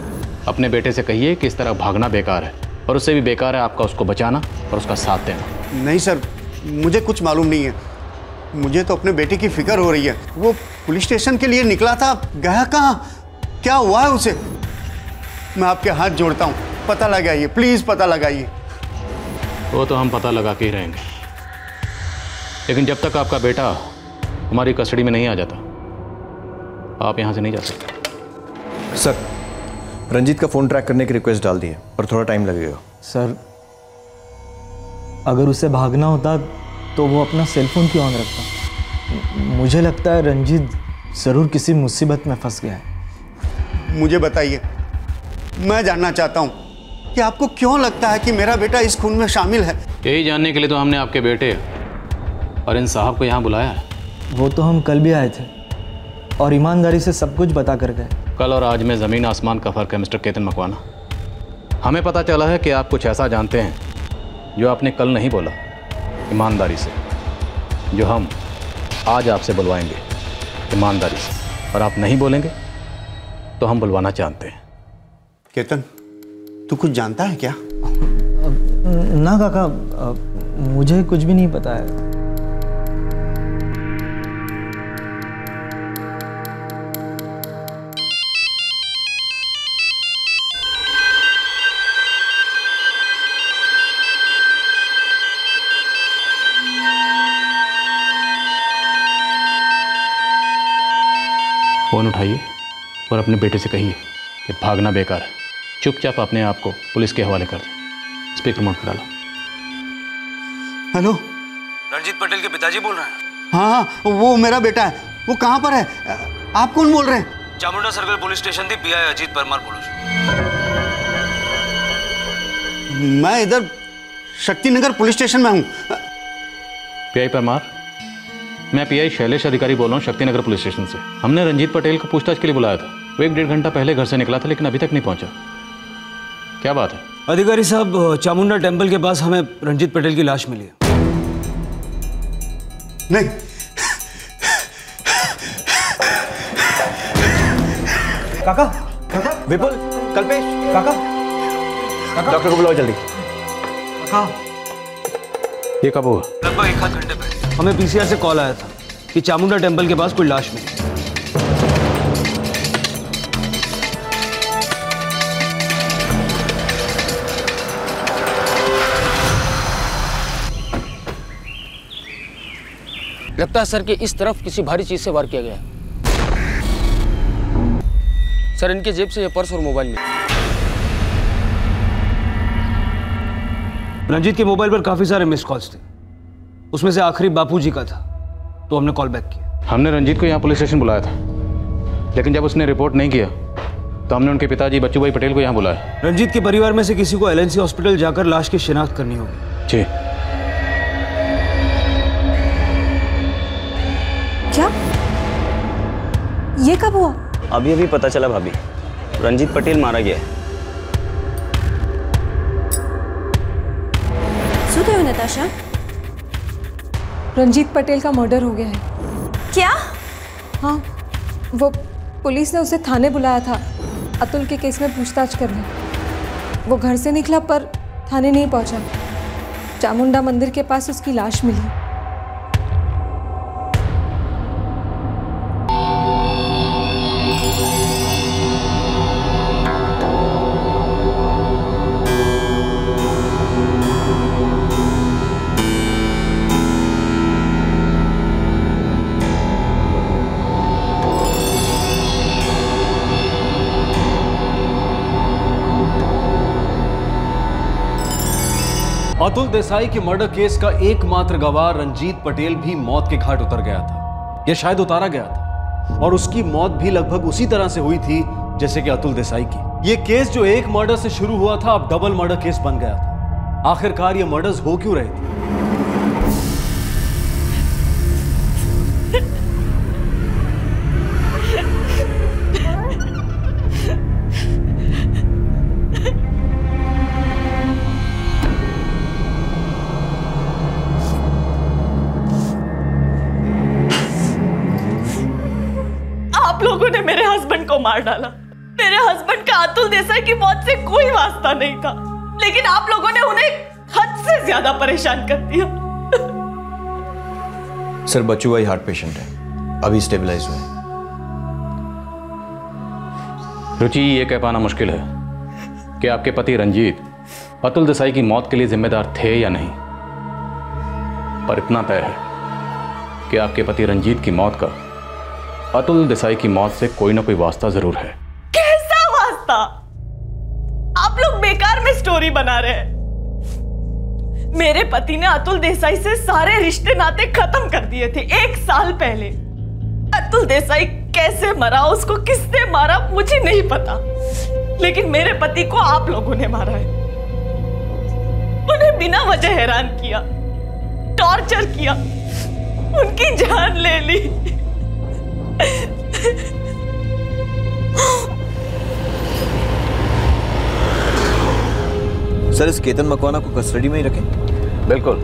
अपने बेटे से कहिए कि इस तरह भागना बेकार है और उससे भी बेकार है आपका उसको बचाना और उसका साथ देना। नहीं सर मुझे कुछ मालूम नहीं है। मुझे तो अपने बेटे की फ़िक्र हो रही है। वो पुलिस स्टेशन के लिए निकला था। गया कहाँ? क्या हुआ है उसे? मैं आपके हाथ जोड़ता हूँ। पता लगाइए प्लीज़ पता लगाइए। वो तो हम पता लगा के ही रहेंगे। लेकिन जब तक आपका बेटा हमारी कस्टडी में नहीं आ जाता आप यहाँ से नहीं जा सकते। सर रंजीत का फ़ोन ट्रैक करने की रिक्वेस्ट डाल दी है पर थोड़ा टाइम लगेगा। सर अगर उसे भागना होता तो वो अपना सेल फ़ोन क्यों ऑन रखता? मुझे लगता है रंजीत ज़रूर किसी मुसीबत में फंस गया है। मुझे बताइए मैं जानना चाहता हूँ कि आपको क्यों लगता है कि मेरा बेटा इस खून में शामिल है? यही जानने के लिए तो हमने आपके बेटे और इन साहब को यहाँ बुलाया है। वो तो हम कल भी आए थे। और ईमानदारी से सब कुछ बता कर गए। कल और आज में ज़मीन आसमान का फ़र्क है मिस्टर केतन मकवाना। हमें पता चला है कि आप कुछ ऐसा जानते हैं जो आपने कल नहीं बोला ईमानदारी से जो हम आज आपसे बुलवाएँगे ईमानदारी से। और आप नहीं बोलेंगे तो हम बुलवाना चाहते हैं। केतन तू कुछ जानता है क्या? ना काका मुझे कुछ भी नहीं पता है। और अपने बेटे से कहिए कि भागना बेकार है। चुपचाप अपने आप को पुलिस के हवाले कर दें। स्पीकर मोड पर डालो हेलो? रणजीत पटेल के पिताजी बोल रहे हैं। हाँ हाँ वो मेरा बेटा है। वो कहाँ पर है? आप कौन बोल रहे हैं? चामुंडा सर्कल पुलिस स्टेशन थी पीआई अजीत परमार पुलिस मैं इधर शक्तिनगर पुलिस स्टेशन में हूँ। पीआई परमार मैं पीआई शैलेश अधिकारी बोल रहा हूँ शक्तिनगर पुलिस स्टेशन से। हमने रंजीत पटेल को पूछताछ के लिए बुलाया था। वो एक डेढ़ घंटा पहले घर से निकला था लेकिन अभी तक नहीं पहुँचा। क्या बात है? अधिकारी साहब चामुंडा टेंपल के पास हमें रंजीत पटेल की लाश मिली है। नहीं। काका काका विपुल कल्पेश। काका। काका डॉक्टर को बुलाओ जल्दी। काका। ये कब हुआ? लगभग एक आध घंटे पहले। हमें पीसीआर से कॉल आया था कि चामुंडा टेंपल के पास कोई लाश मिली। लगता है सर कि इस तरफ़ किसी भारी चीज़ से वार किया गया। है। सर इनके जेब से ये पर्स और मोबाइल मिले रंजीत के मोबाइल पर काफ़ी सारे मिस कॉल्स थे। उसमें से आखिरी बापूजी का था। तो हमने कॉल बैक किया। हमने रंजीत को यहाँ पुलिस स्टेशन बुलाया था। लेकिन जब उसने रिपोर्ट नहीं किया तो हमने उनके पिताजी बच्चू भाई पटेल को यहाँ बुलाया। रंजीत के परिवार में से किसी को एलएनसी हॉस्पिटल जाकर लाश की शिनाख्त करनी होगी। जी। ये कब हुआ अभी अभी पता चला भाभी रंजीत पटेल मारा गया है શું થયું નતાશા रंजीत पटेल का मर्डर हो गया है क्या हाँ वो पुलिस ने उसे थाने बुलाया था अतुल के केस में पूछताछ करने वो घर से निकला पर थाने नहीं पहुंचा चामुंडा मंदिर के पास उसकी लाश मिली अतुल देसाई के मर्डर केस का एकमात्र गवाह रंजीत पटेल भी मौत के घाट उतर गया था। या शायद उतारा गया था। और उसकी मौत भी लगभग उसी तरह से हुई थी, जैसे कि अतुल देसाई की। यह केस जो एक मर्डर से शुरू हुआ था, अब डबल मर्डर केस बन गया था। आखिरकार ये मर्डर्स हो क्यों रहे थे? का की मौत से कोई वास्ता नहीं था। लेकिन आप लोगों ने उन्हें हद से ज़्यादा परेशान कर दिया। सर बच्चू भाई हार्ट पेशेंट है। अभी स्टेबलाइज हुए रुचि ये कह पाना मुश्किल है कि आपके पति रंजीत अतुल देसाई की मौत के लिए जिम्मेदार थे या नहीं। पर इतना तय है कि आपके पति रंजीत की मौत का अतुल देसाई की मौत से कोई ना कोई वास्ता ज़रूर है। कैसा वास्ता? स्टोरी बना रहे हैं। मेरे पति ने अतुल देसाई से सारे रिश्ते नाते खत्म कर दिए थे एक साल पहले। अतुल देसाई कैसे मरा, उसको किसने मारा, मुझे नहीं पता। लेकिन मेरे पति को आप लोगों ने मारा है। उन्हें बिना वजह हैरान किया, टॉर्चर किया, उनकी जान ले ली। सर इस केतन मकवाना को कस्टडी में ही रखें। बिल्कुल।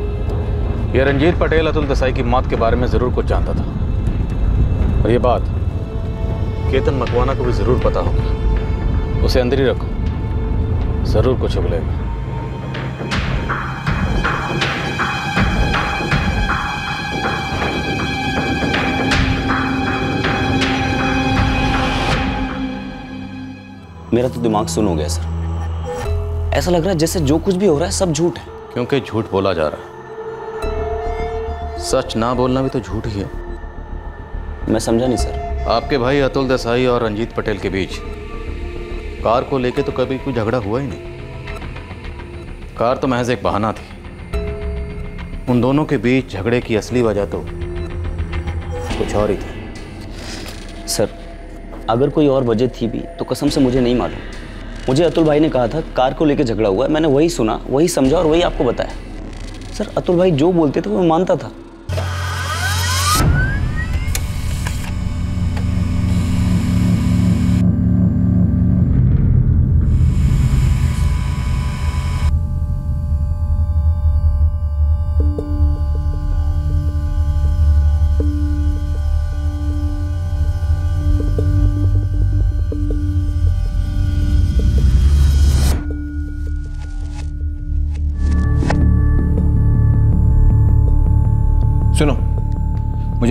ये रंजीत पटेल अतुल देसाई की मौत के बारे में ज़रूर कुछ जानता था। और ये बात केतन मकवाना को भी ज़रूर पता होगी। उसे अंदर ही रखो। ज़रूर कुछ उगलेगा मेरा तो दिमाग सुन हो गया सर। ऐसा लग रहा है जैसे जो कुछ भी हो रहा है सब झूठ है। क्योंकि झूठ बोला जा रहा है। सच ना बोलना भी तो झूठ ही है। मैं समझा नहीं सर। आपके भाई अतुल देसाई और रंजीत पटेल के बीच कार को लेके तो कभी कोई झगड़ा हुआ ही नहीं। कार तो महज एक बहाना थी। उन दोनों के बीच झगड़े की असली वजह तो कुछ और ही थी। सर अगर कोई और वजह थी भी तो कसम से मुझे नहीं मालूम। मुझे अतुल भाई ने कहा था, कार को लेकर झगड़ा हुआ है, मैंने वही सुना, वही समझा और वही आपको बताया। सर, अतुल भाई जो बोलते थे वो मानता था।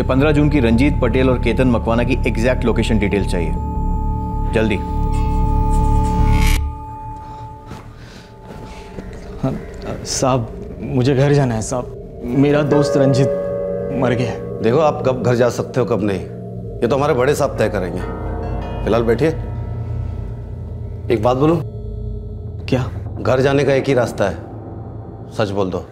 15 जून की रंजीत पटेल और केतन मकवाना की एग्जैक्ट लोकेशन डिटेल चाहिए। जल्दी। साहब मुझे घर जाना है साहब। मेरा दोस्त रंजीत मर गया है। देखो आप कब घर जा सकते हो कब नहीं। ये तो हमारे बड़े साहब तय करेंगे। फ़िलहाल बैठिए। एक बात बोलूँ? क्या? घर जाने का एक ही रास्ता है। सच बोल दो।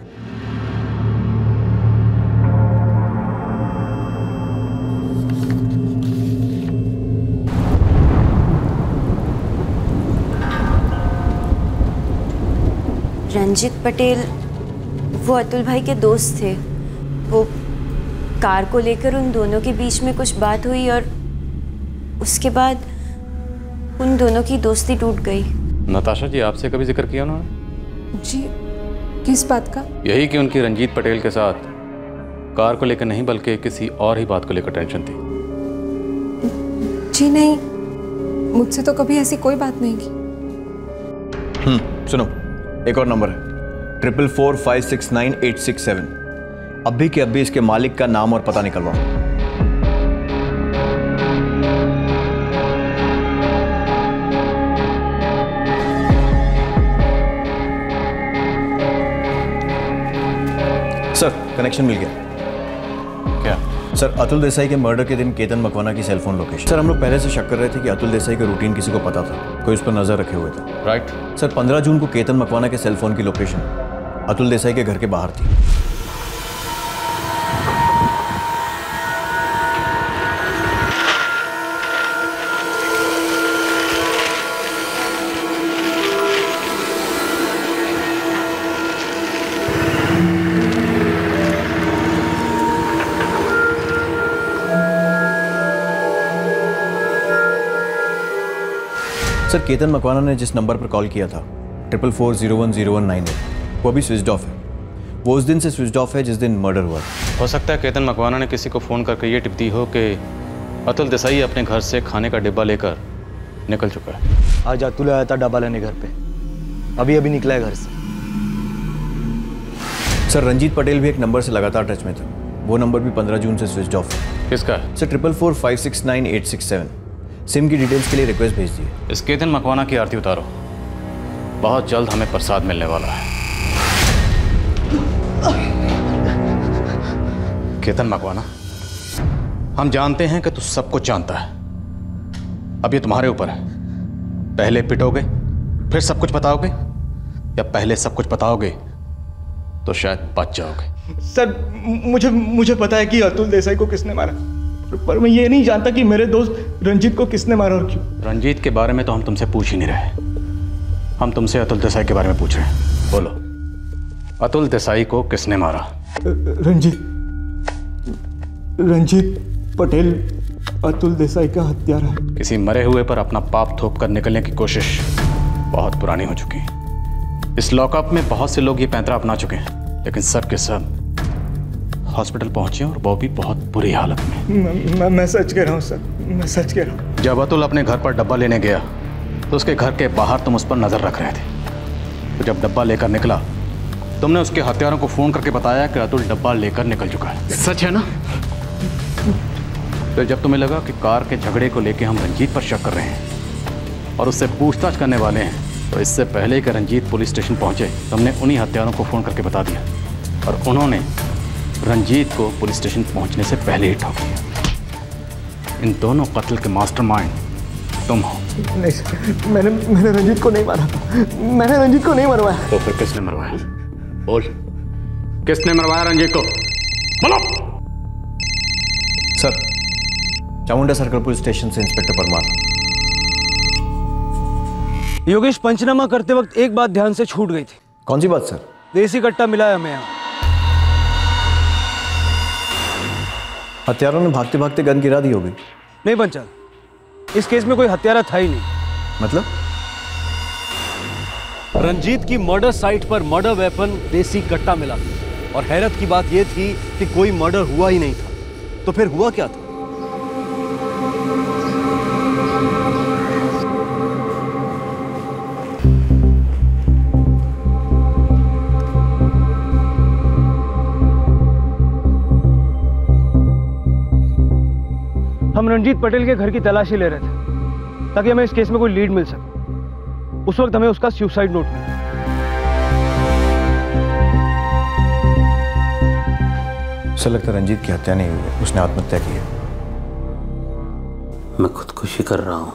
रंजित पटेल वो अतुल भाई के दोस्त थे। वो कार को लेकर उन दोनों के बीच में कुछ बात हुई और उसके बाद उन दोनों की दोस्ती टूट गई। नताशा जी आपसे कभी ज़िक्र किया उन्होंने? जी किस बात का? यही कि उनकी रंजीत पटेल के साथ कार को लेकर नहीं बल्कि किसी और ही बात को लेकर टेंशन थी। जी नहीं मुझसे तो कभी ऐसी कोई बात नहीं की। हम्म सुनो एक और नंबर है। Triple four five six nine eight six seven अभी के अभी इसके मालिक का नाम और पता निकलवाओ। सर कनेक्शन मिल गया। सर अतुल देसाई के मर्डर के दिन केतन मकवाना की सेलफोन लोकेशन सर हम लोग पहले से शक कर रहे थे कि अतुल देसाई का रूटीन किसी को पता था कोई उस पर नज़र रखे हुए थे राइट सर पंद्रह जून को केतन मकवाना के सेलफोन की लोकेशन अतुल देसाई के घर के बाहर थी सर केतन मकवाना ने जिस नंबर पर कॉल किया था triple four zero one zero one nine eight वो अभी स्विच ऑफ़ है। वो उस दिन से स्विच ऑफ़ है जिस दिन मर्डर हुआ था। हो सकता है केतन मकवाना ने किसी को फ़ोन करके ये टिप दी हो कि अतुल देसाई अपने घर से खाने का डिब्बा लेकर निकल चुका है। आज अतुल आया था डब्बा लेने घर पे। अभी अभी निकला है घर से। सर रंजीत पटेल भी एक नंबर से लगातार टच में था। वो नंबर भी पंद्रह जून से स्विच ऑफ़ है। किसका? Sir triple four five six nine eight six seven. SIM की डिटेल्स के लिए रिक्वेस्ट भेज दिए। इस केतन मकवाना की आरती उतारो। बहुत जल्द हमें प्रसाद मिलने वाला है। केतन मकवाना हम जानते हैं कि तू सब कुछ जानता है। अब ये तुम्हारे ऊपर है। पहले पिटोगे फिर सब कुछ बताओगे? या पहले सब कुछ बताओगे तो शायद बच जाओगे। सर मुझे मुझे पता है कि अतुल देसाई को किसने मारा। पर मैं ये नहीं जानता कि मेरे दोस्त रंजीत को किसने मारा और क्यों। रंजीत के बारे में तो हम तुमसे पूछ ही नहीं रहे। हम तुमसे अतुल देसाई के बारे में पूछ रहे हैं। बोलो अतुल देसाई को किसने मारा? रंजीत। रंजीत पटेल अतुल देसाई का हत्यारा है। किसी मरे हुए पर अपना पाप थोप कर निकलने की कोशिश बहुत पुरानी हो चुकी है। इस लॉकअप में बहुत से लोग ये पैंतरा अपना चुके हैं लेकिन सब के सब हॉस्पिटल पहुँचे और वो भी बहुत बुरी हालत में। मैं, मैं, मैं सच कह रहा हूँ सर। मैं सच कह रहा हूँ। जब अतुल अपने घर पर डब्बा लेने गया तो उसके घर के बाहर तुम उस पर नज़र रख रहे थे। तो जब डब्बा लेकर निकला तुमने उसके हथियारों को फ़ोन करके बताया कि अतुल डब्बा लेकर निकल चुका है। सच है ना? तो जब तुम्हें लगा कि कार के झगड़े को लेकर हम रंजीत पर शक कर रहे हैं और उससे पूछताछ करने वाले हैं तो इससे पहले कि रंजीत पुलिस स्टेशन पहुँचे तुमने उन्हीं हत्यारों को फ़ोन करके बता दिया और उन्होंने रंजीत को पुलिस स्टेशन पहुँचने से पहले ही ठोक दिया। इन दोनों कत्ल के मास्टरमाइंड तुम हो। नहीं सर मैंने मैंने रंजीत को नहीं मारा। मैंने रंजीत को नहीं मरवाया। तो फिर किसने मरवाया? बोल। किसने मरवाया रंजीत को? बोलो। Sir Chamunda circle police station से इंस्पेक्टर परमार। योगेश पंचनामा करते वक्त एक बात ध्यान से छूट गई थी। कौन सी बात सर? देसी कट्टा मिला है हमें यहाँ। हत्यारों ने भागते भागते गन गिरा दी होगी। नहीं पंचाल इस केस में कोई हत्यारा था ही नहीं। मतलब? रंजीत की मर्डर साइट पर मर्डर वेपन देसी कट्टा मिला और हैरत की बात यह थी कि कोई मर्डर हुआ ही नहीं था। तो फिर हुआ क्या था? हम रंजीत पटेल के घर की तलाशी ले रहे थे ताकि हमें इस केस में कोई लीड मिल सके। उस वक्त हमें उसका सुसाइड नोट मिला। सर लगता है रंजीत की हत्या नहीं हुई उसने आत्महत्या की है। मैं खुदकुशी कर रहा हूँ।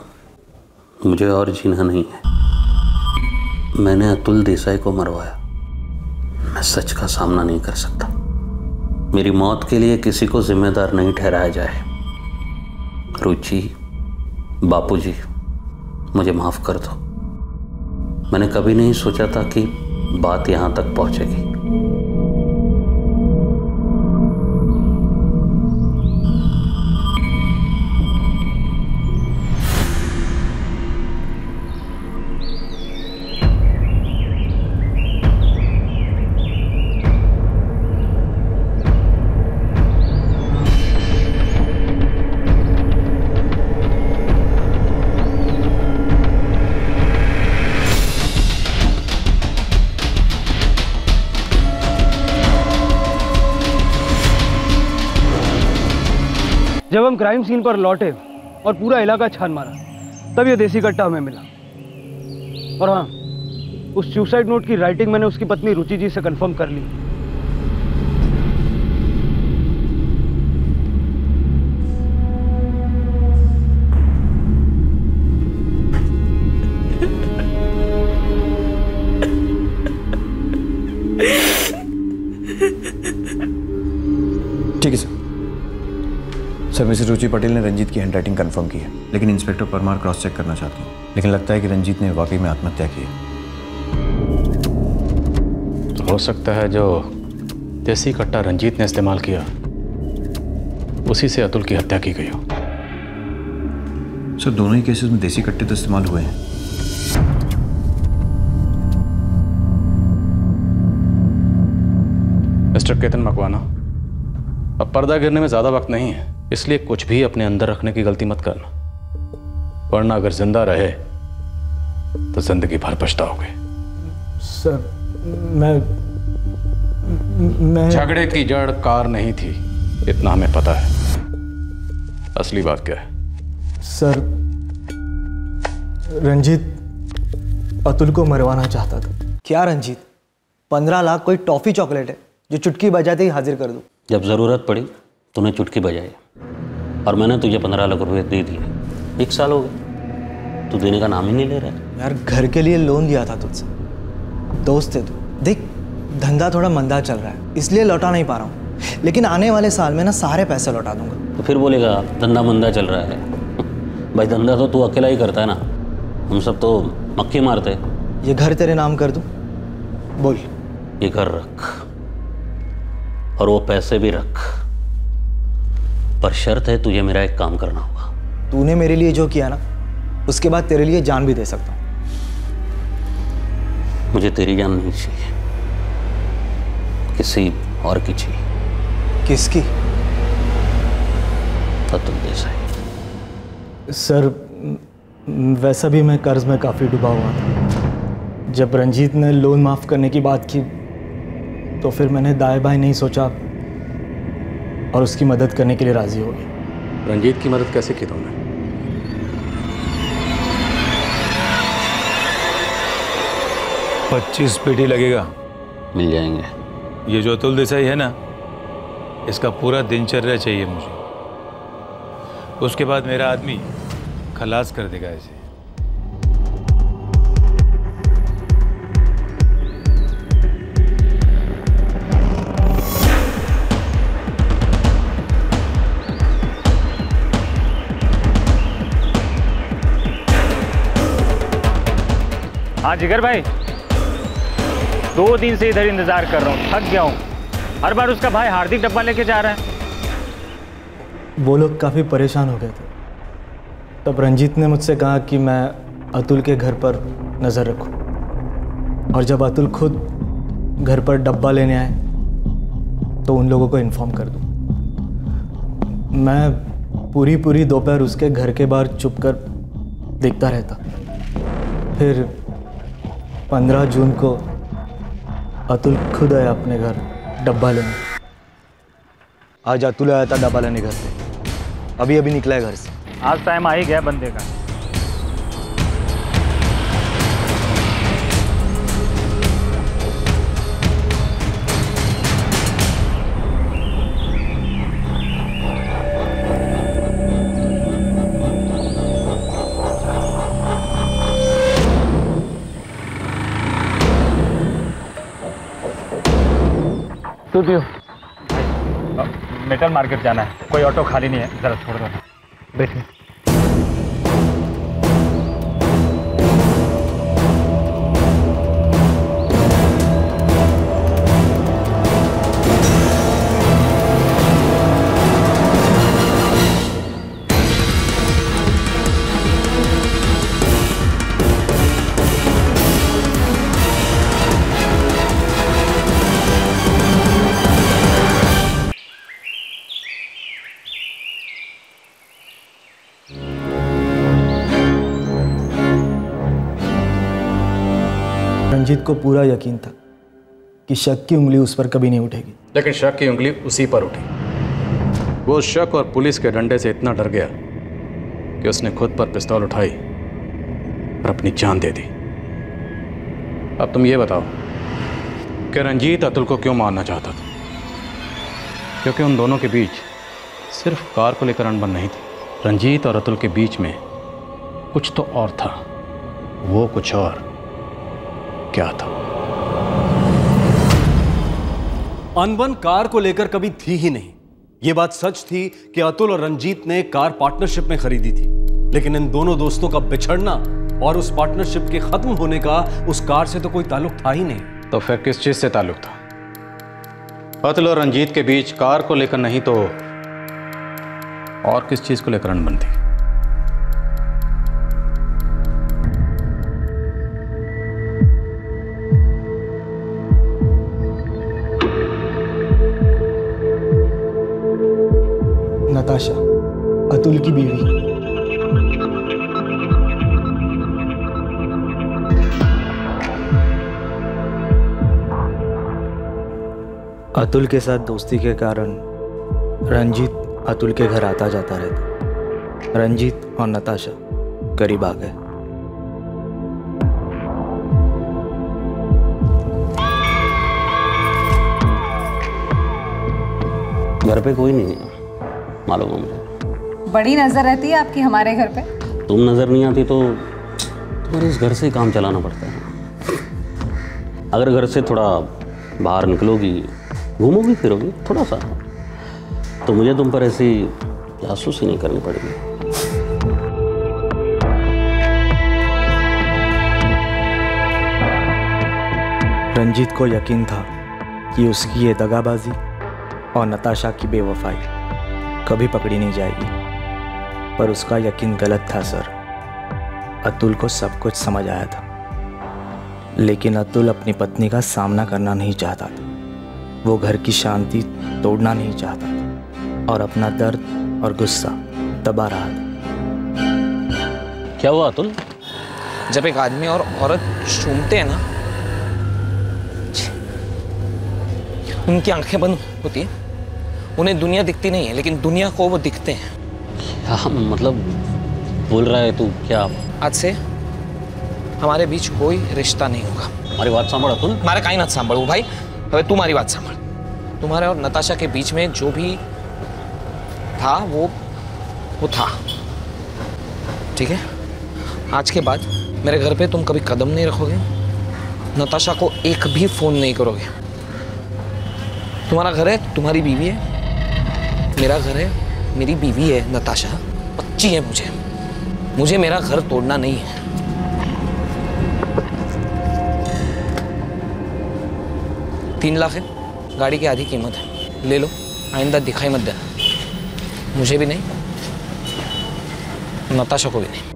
मुझे और जीना नहीं है। मैंने अतुल देसाई को मरवाया। मैं सच का सामना नहीं कर सकता। मेरी मौत के लिए किसी को जिम्मेदार नहीं ठहराया जाए। रुचि, बापूजी, मुझे माफ़ कर दो। मैंने कभी नहीं सोचा था कि बात यहाँ तक पहुँचेगी। क्राइम सीन पर लौटे और पूरा इलाका छान मारा। तब ये देसी कट्टा हमें मिला। और हाँ उस सुसाइड नोट की राइटिंग मैंने उसकी पत्नी रुचि जी से कंफर्म कर ली। मिसेस रुचि पटेल ने रंजीत की हैंडराइटिंग कंफर्म की है लेकिन इंस्पेक्टर परमार क्रॉस चेक करना चाहती हैं। लेकिन लगता है कि रंजीत ने वाकई में आत्महत्या की है। तो हो सकता है जो देसी कट्टा रंजीत ने इस्तेमाल किया उसी से अतुल की हत्या की गई हो। सर दोनों ही केसेस में देसी कट्टे तो इस्तेमाल हुए हैं। मिस्टर केतन मकवाना अब पर्दा गिरने में ज़्यादा वक्त नहीं है। इसलिए कुछ भी अपने अंदर रखने की गलती मत करना। वरना अगर ज़िंदा रहे तो ज़िंदगी भर पछताओगे। सर मैं मैं झगड़े की जड़ कार नहीं थी इतना हमें पता है। असली बात क्या है? सर रंजीत अतुल को मरवाना चाहता था। क्या रंजीत? पंद्रह लाख कोई टॉफी चॉकलेट है जो चुटकी बजाते ही हाजिर कर दूँ। जब ज़रूरत पड़ी तूने चुटकी बजाई। और मैंने तुझे पंद्रह लाख रुपए दे दिए। एक साल हो गया तू देने का नाम ही नहीं ले रहा है। यार घर के लिए लोन दिया था तुझसे। दोस्त है तू। देख धंधा थोड़ा मंदा चल रहा है इसलिए लौटा नहीं पा रहा हूँ। लेकिन आने वाले साल में ना सारे पैसे लौटा दूँगा। तो फिर बोलेगा धंधा मंदा चल रहा है। भाई धंधा तो तू अकेला ही करता है ना। हम सब तो मक्खी मारते ये घर तेरे नाम कर दूँ? बोल। ये घर रख। और वो पैसे भी रख। पर शर्त है तुझे मेरा एक काम करना होगा। तूने मेरे लिए जो किया ना उसके बाद तेरे लिए जान भी दे सकता हूँ। मुझे तेरी जान नहीं चाहिए। किसी और की चाहिए। किसकी? अतुल देसाई सर वैसा भी मैं कर्ज में काफ़ी डूबा हुआ था। जब रंजीत ने लोन माफ़ करने की बात की तो फिर मैंने दाएँ बाएँ नहीं सोचा। और उसकी मदद करने के लिए राज़ी हो गया रंजीत की मदद कैसे की तुमने? पच्चीस पेटी लगेगा। मिल जाएँगे। ये जो अतुल देसाई है ना इसका पूरा दिनचर्या चाहिए मुझे। उसके बाद मेरा आदमी खलास कर देगा इसे। हाँ जिगर भाई। दो दिन से इधर इंतज़ार कर रहा हूँ, थक गया हूँ। हर बार उसका भाई हार्दिक डब्बा लेके जा रहा है। वो लोग काफ़ी परेशान हो गए थे। तब रंजीत ने मुझसे कहा कि मैं अतुल के घर पर नज़र रखूँ। और जब अतुल खुद घर पर डब्बा लेने आए तो उन लोगों को इन्फॉर्म कर दूँ। मैं पूरी पूरी दोपहर उसके घर के बाहर चुप कर देखता रहता। फिर पंद्रह जून को अतुल खुद आया अपने घर, डब्बा लेने। आज अतुल आया था डब्बा लेने घर से अभी अभी निकला है घर से। आज टाइम आ ही गया बंदे का। तू हो? मेटल मार्केट जाना है। कोई ऑटो खाली नहीं है। जरा छोड़ दो। ना रंजीत को पूरा यकीन था कि शक की उंगली उस पर कभी नहीं उठेगी। लेकिन शक की उंगली उसी पर उठी। वो शक और पुलिस के डंडे से इतना डर गया कि उसने खुद पर पिस्तौल उठाई और अपनी जान दे दी। अब तुम ये बताओ कि रंजीत अतुल को क्यों मारना चाहता था? क्योंकि उन दोनों के बीच सिर्फ़ कार को लेकर अनबन नहीं थी। रंजीत और अतुल के बीच में कुछ तो और था, वो कुछ और। क्या था? अनबन कार को लेकर कभी थी ही नहीं। यह बात सच थी कि अतुल और रंजीत ने कार पार्टनरशिप में खरीदी थी। लेकिन इन दोनों दोस्तों का बिछड़ना और उस पार्टनरशिप के खत्म होने का उस कार से तो कोई ताल्लुक था ही नहीं। तो फिर किस चीज़ से ताल्लुक था? अतुल और रंजीत के बीच कार को लेकर नहीं तो और किस चीज़ को लेकर अनबन थी? अतुल की बीवी। अतुल के साथ दोस्ती के कारण रंजीत अतुल के घर आता जाता रहता। रंजीत और नताशा करीब आ गए। घर पे कोई नहीं है मालूम है मुझे। बड़ी नज़र रहती है आपकी हमारे घर पे? तुम नज़र नहीं आती तो तुम्हारे इस घर से ही काम चलाना पड़ता है। अगर घर से थोड़ा बाहर निकलोगी घूमोगी फिरोगी थोड़ा सा तो मुझे तुम पर ऐसी जासूसी नहीं करनी पड़ेगी। रंजीत को यकीन था कि उसकी ये दगाबाजी और नताशा की बेवफाई कभी पकड़ी नहीं जाएगी। पर उसका यकीन गलत था सर। अतुल को सब कुछ समझ आया था। लेकिन अतुल अपनी पत्नी का सामना करना नहीं चाहता था। वो घर की शांति तोड़ना नहीं चाहता था और अपना दर्द और गुस्सा दबा रहा था। क्या हुआ अतुल? जब एक आदमी और औरत चूमते हैं ना उनकी आँखें बंद होती है। उन्हें दुनिया दिखती नहीं है लेकिन दुनिया को वो दिखते हैं। क्या मतलब बोल रहा है तू? क्या? आज से हमारे बीच कोई रिश्ता नहीं होगा। हमारी बात સાંભળ અતુલ का ही ना સાંભળવું भाई હવે તું મારી बात सांभ तुम्हारे और नताशा के बीच में जो भी था वो वो था। ठीक है? आज के बाद मेरे घर पे तुम कभी कदम नहीं रखोगे नताशा को एक भी फ़ोन नहीं करोगे। तुम्हारा घर है तुम्हारी बीवी है। मेरा घर है मेरी बीवी है नताशा। बच्ची है मुझे। मुझे मेरा घर तोड़ना नहीं है। तीन लाख है। गाड़ी की आधी कीमत है। ले लो। आइंदा दिखाई मत देना। मुझे भी नहीं। नताशा को भी नहीं।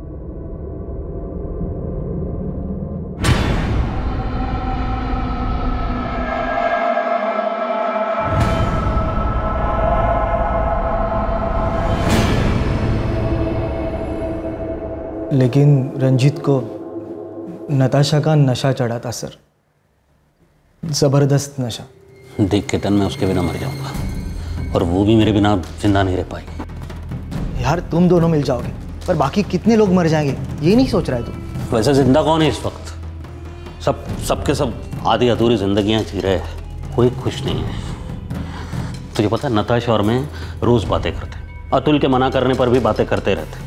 लेकिन रंजीत को नताशा का नशा चढ़ा था सर। ज़बरदस्त नशा। देख के तन मैं उसके बिना मर जाऊँगा। और वो भी मेरे बिना ज़िंदा नहीं रह पाएगी। यार तुम दोनों मिल जाओगे पर बाकी कितने लोग मर जाएँगे ये नहीं सोच रहा है तू? वैसे ज़िंदा कौन है इस वक्त? सब सबके सब आधी अधूरी जिंदगियाँ जी रहे हैं। कोई खुश नहीं है। तुझे पता है नताशा और मैं रोज़ बातें करते अतुल के मना करने पर भी बातें करते रहते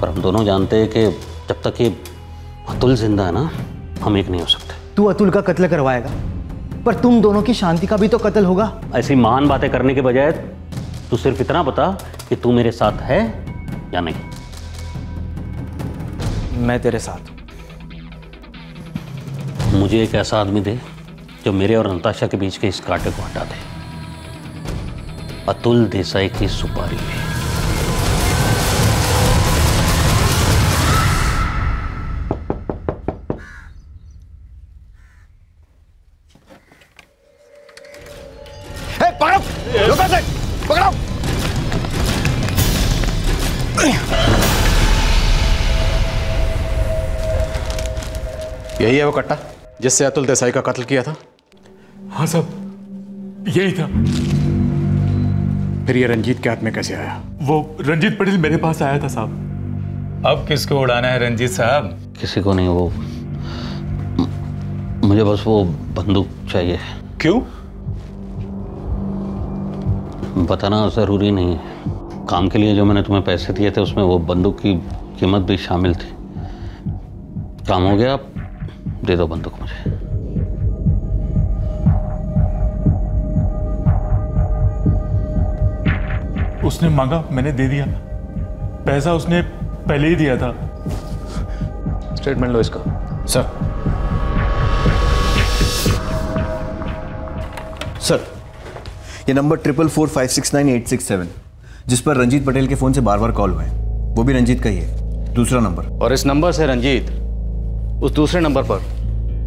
पर हम दोनों जानते हैं कि जब तक ये अतुल ज़िंदा है ना हम एक नहीं हो सकते। तू अतुल का कत्ल करवाएगा पर तुम दोनों की शांति का भी तो कत्ल होगा। ऐसी महान बातें करने के बजाय तू सिर्फ़ इतना बता कि तू मेरे साथ है या नहीं। मैं तेरे साथ मुझे एक ऐसा आदमी दे जो मेरे और नताशा के बीच के इस कांटे को हटा दे। अतुल देसाई की सुपारी ए, कट्टा। जिससे अतुल देसाई का कत्ल किया था। हाँ साहब यही था। फिर ये रंजीत के हाथ में कैसे आया? वो रंजीत पटेल मेरे पास आया था साहब। अब किसको उड़ाना है रंजीत साहब? किसी को नहीं वो मुझे बस वो बंदूक चाहिए। क्यों? बताना ज़रूरी नहीं है। काम के लिए जो मैंने तुम्हें पैसे दिए थे उसमें वो बंदूक की कीमत भी शामिल थी। काम हो गया आप दे दो बंदूक मुझे। उसने मांगा मैंने दे दिया। पैसा उसने पहले ही दिया था। स्टेटमेंट लो इसका। सर। सर ये number triple four five six nine eight six seven जिस पर रंजीत पटेल के फ़ोन से बार बार कॉल हुए वो भी रंजीत का ही है। दूसरा नंबर। और इस नंबर से रंजीत उस दूसरे नंबर पर।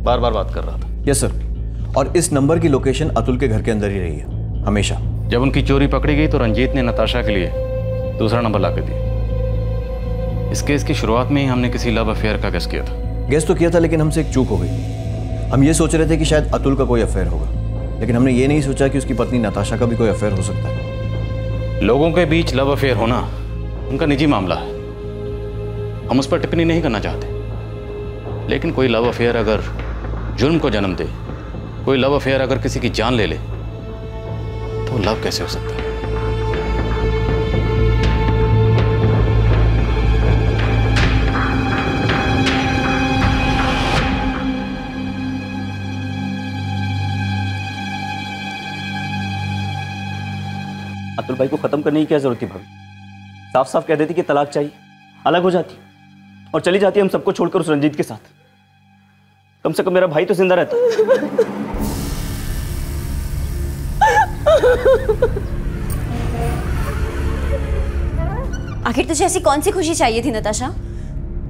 बार बार बात कर रहा था। यस सर और इस नंबर की लोकेशन अतुल के घर के अंदर ही रही है हमेशा। जब उनकी चोरी पकड़ी गई तो रंजीत ने नताशा के लिए दूसरा नंबर ला दिया। इस केस की शुरुआत में ही हमने किसी लव अफेयर का गेस किया था। गेस तो किया था लेकिन हमसे एक चूक हो गई। हम ये सोच रहे थे कि शायद अतुल का कोई अफेयर होगा। लेकिन हमने ये नहीं सोचा कि उसकी पत्नी नताशा का भी कोई अफेयर हो सकता है। लोगों के बीच लव अफेयर होना उनका निजी मामला है। हम उस पर टिप्पणी नहीं करना चाहते। लेकिन कोई लव अफेयर अगर जुर्म को जन्म दे। कोई लव अफेयर अगर किसी की जान ले ले तो लव कैसे हो सकता है? अतुल भाई को खत्म करने की क्या ज़रूरत थी भाभी? साफ़ साफ़ कह देती कि तलाक चाहिए, अलग हो जाती। और चली जाती हम सबको छोड़कर उस रंजीत के साथ। कम से कम मेरा भाई तो ज़िंदा रहता। आखिर तुझे ऐसी कौन सी खुशी चाहिए थी, नताशा,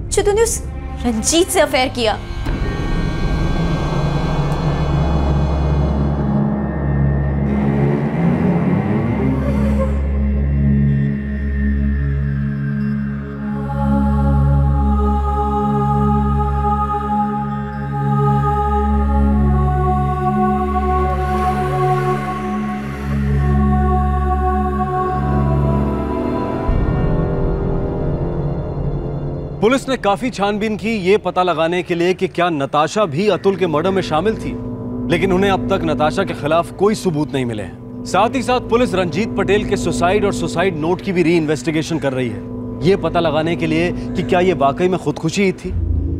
जो तूने उस रंजीत से अफेयर किया? पुलिस ने काफ़ी छानबीन की ये पता लगाने के लिए कि क्या नताशा भी अतुल के मर्डर में शामिल थी। लेकिन उन्हें अब तक नताशा के खिलाफ कोई सबूत नहीं मिले साथ ही साथ पुलिस रंजीत पटेल के सुसाइड और सुसाइड नोट की भी री इन्वेस्टिगेशन कर रही है। ये पता लगाने के लिए कि क्या ये वाकई में खुदकुशी ही थी।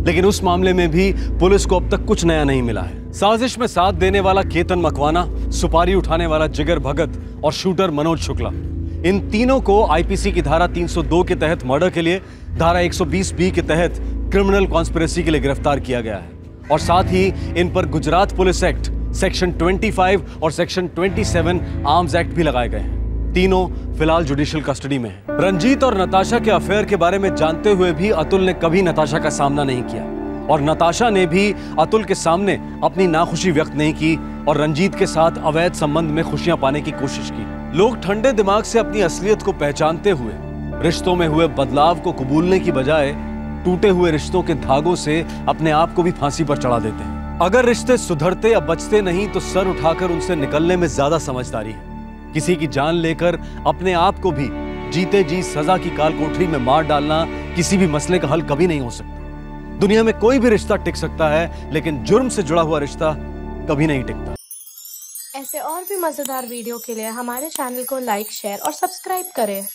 लेकिन उस मामले में भी पुलिस को अब तक कुछ नया नहीं मिला है। साजिश में साथ देने वाला केतन मकवाना, सुपारी उठाने वाला जिगर भगत और शूटर मनोज शुक्ला। इन तीनों को आईपीसी की धारा 302 के तहत मर्डर के लिए, धारा 120 बी के तहत क्रिमिनल कॉन्स्पिरेसी के लिए गिरफ़्तार किया गया है। और साथ ही इन पर गुजरात पुलिस एक्ट सेक्शन 25 और सेक्शन 27 आर्म्स एक्ट भी लगाए गए हैं। तीनों फ़िलहाल जुडिशियल कस्टडी में हैं। रंजीत और नताशा के अफेयर के बारे में जानते हुए भी अतुल ने कभी नताशा का सामना नहीं किया। और नताशा ने भी अतुल के सामने अपनी नाखुशी व्यक्त नहीं की और रंजीत के साथ अवैध संबंध में खुशियाँ पाने की कोशिश की। लोग ठंडे दिमाग से अपनी असलियत को पहचानते हुए, रिश्तों में हुए बदलाव को कबूलने की बजाय टूटे हुए रिश्तों के धागों से अपने आप को भी फांसी पर चढ़ा देते हैं। अगर रिश्ते सुधरते या बचते नहीं तो सर उठाकर उनसे निकलने में ज़्यादा समझदारी है। किसी की जान लेकर अपने आप को भी जीते जी सजा की काल कोठरी में मार डालना किसी भी मसले का हल कभी नहीं हो सकता। दुनिया में कोई भी रिश्ता टिक सकता है, लेकिन जुर्म से जुड़ा हुआ रिश्ता कभी नहीं टिकता। ऐसे और भी मज़ेदार वीडियो के लिए हमारे चैनल को लाइक, शेयर और सब्सक्राइब करें।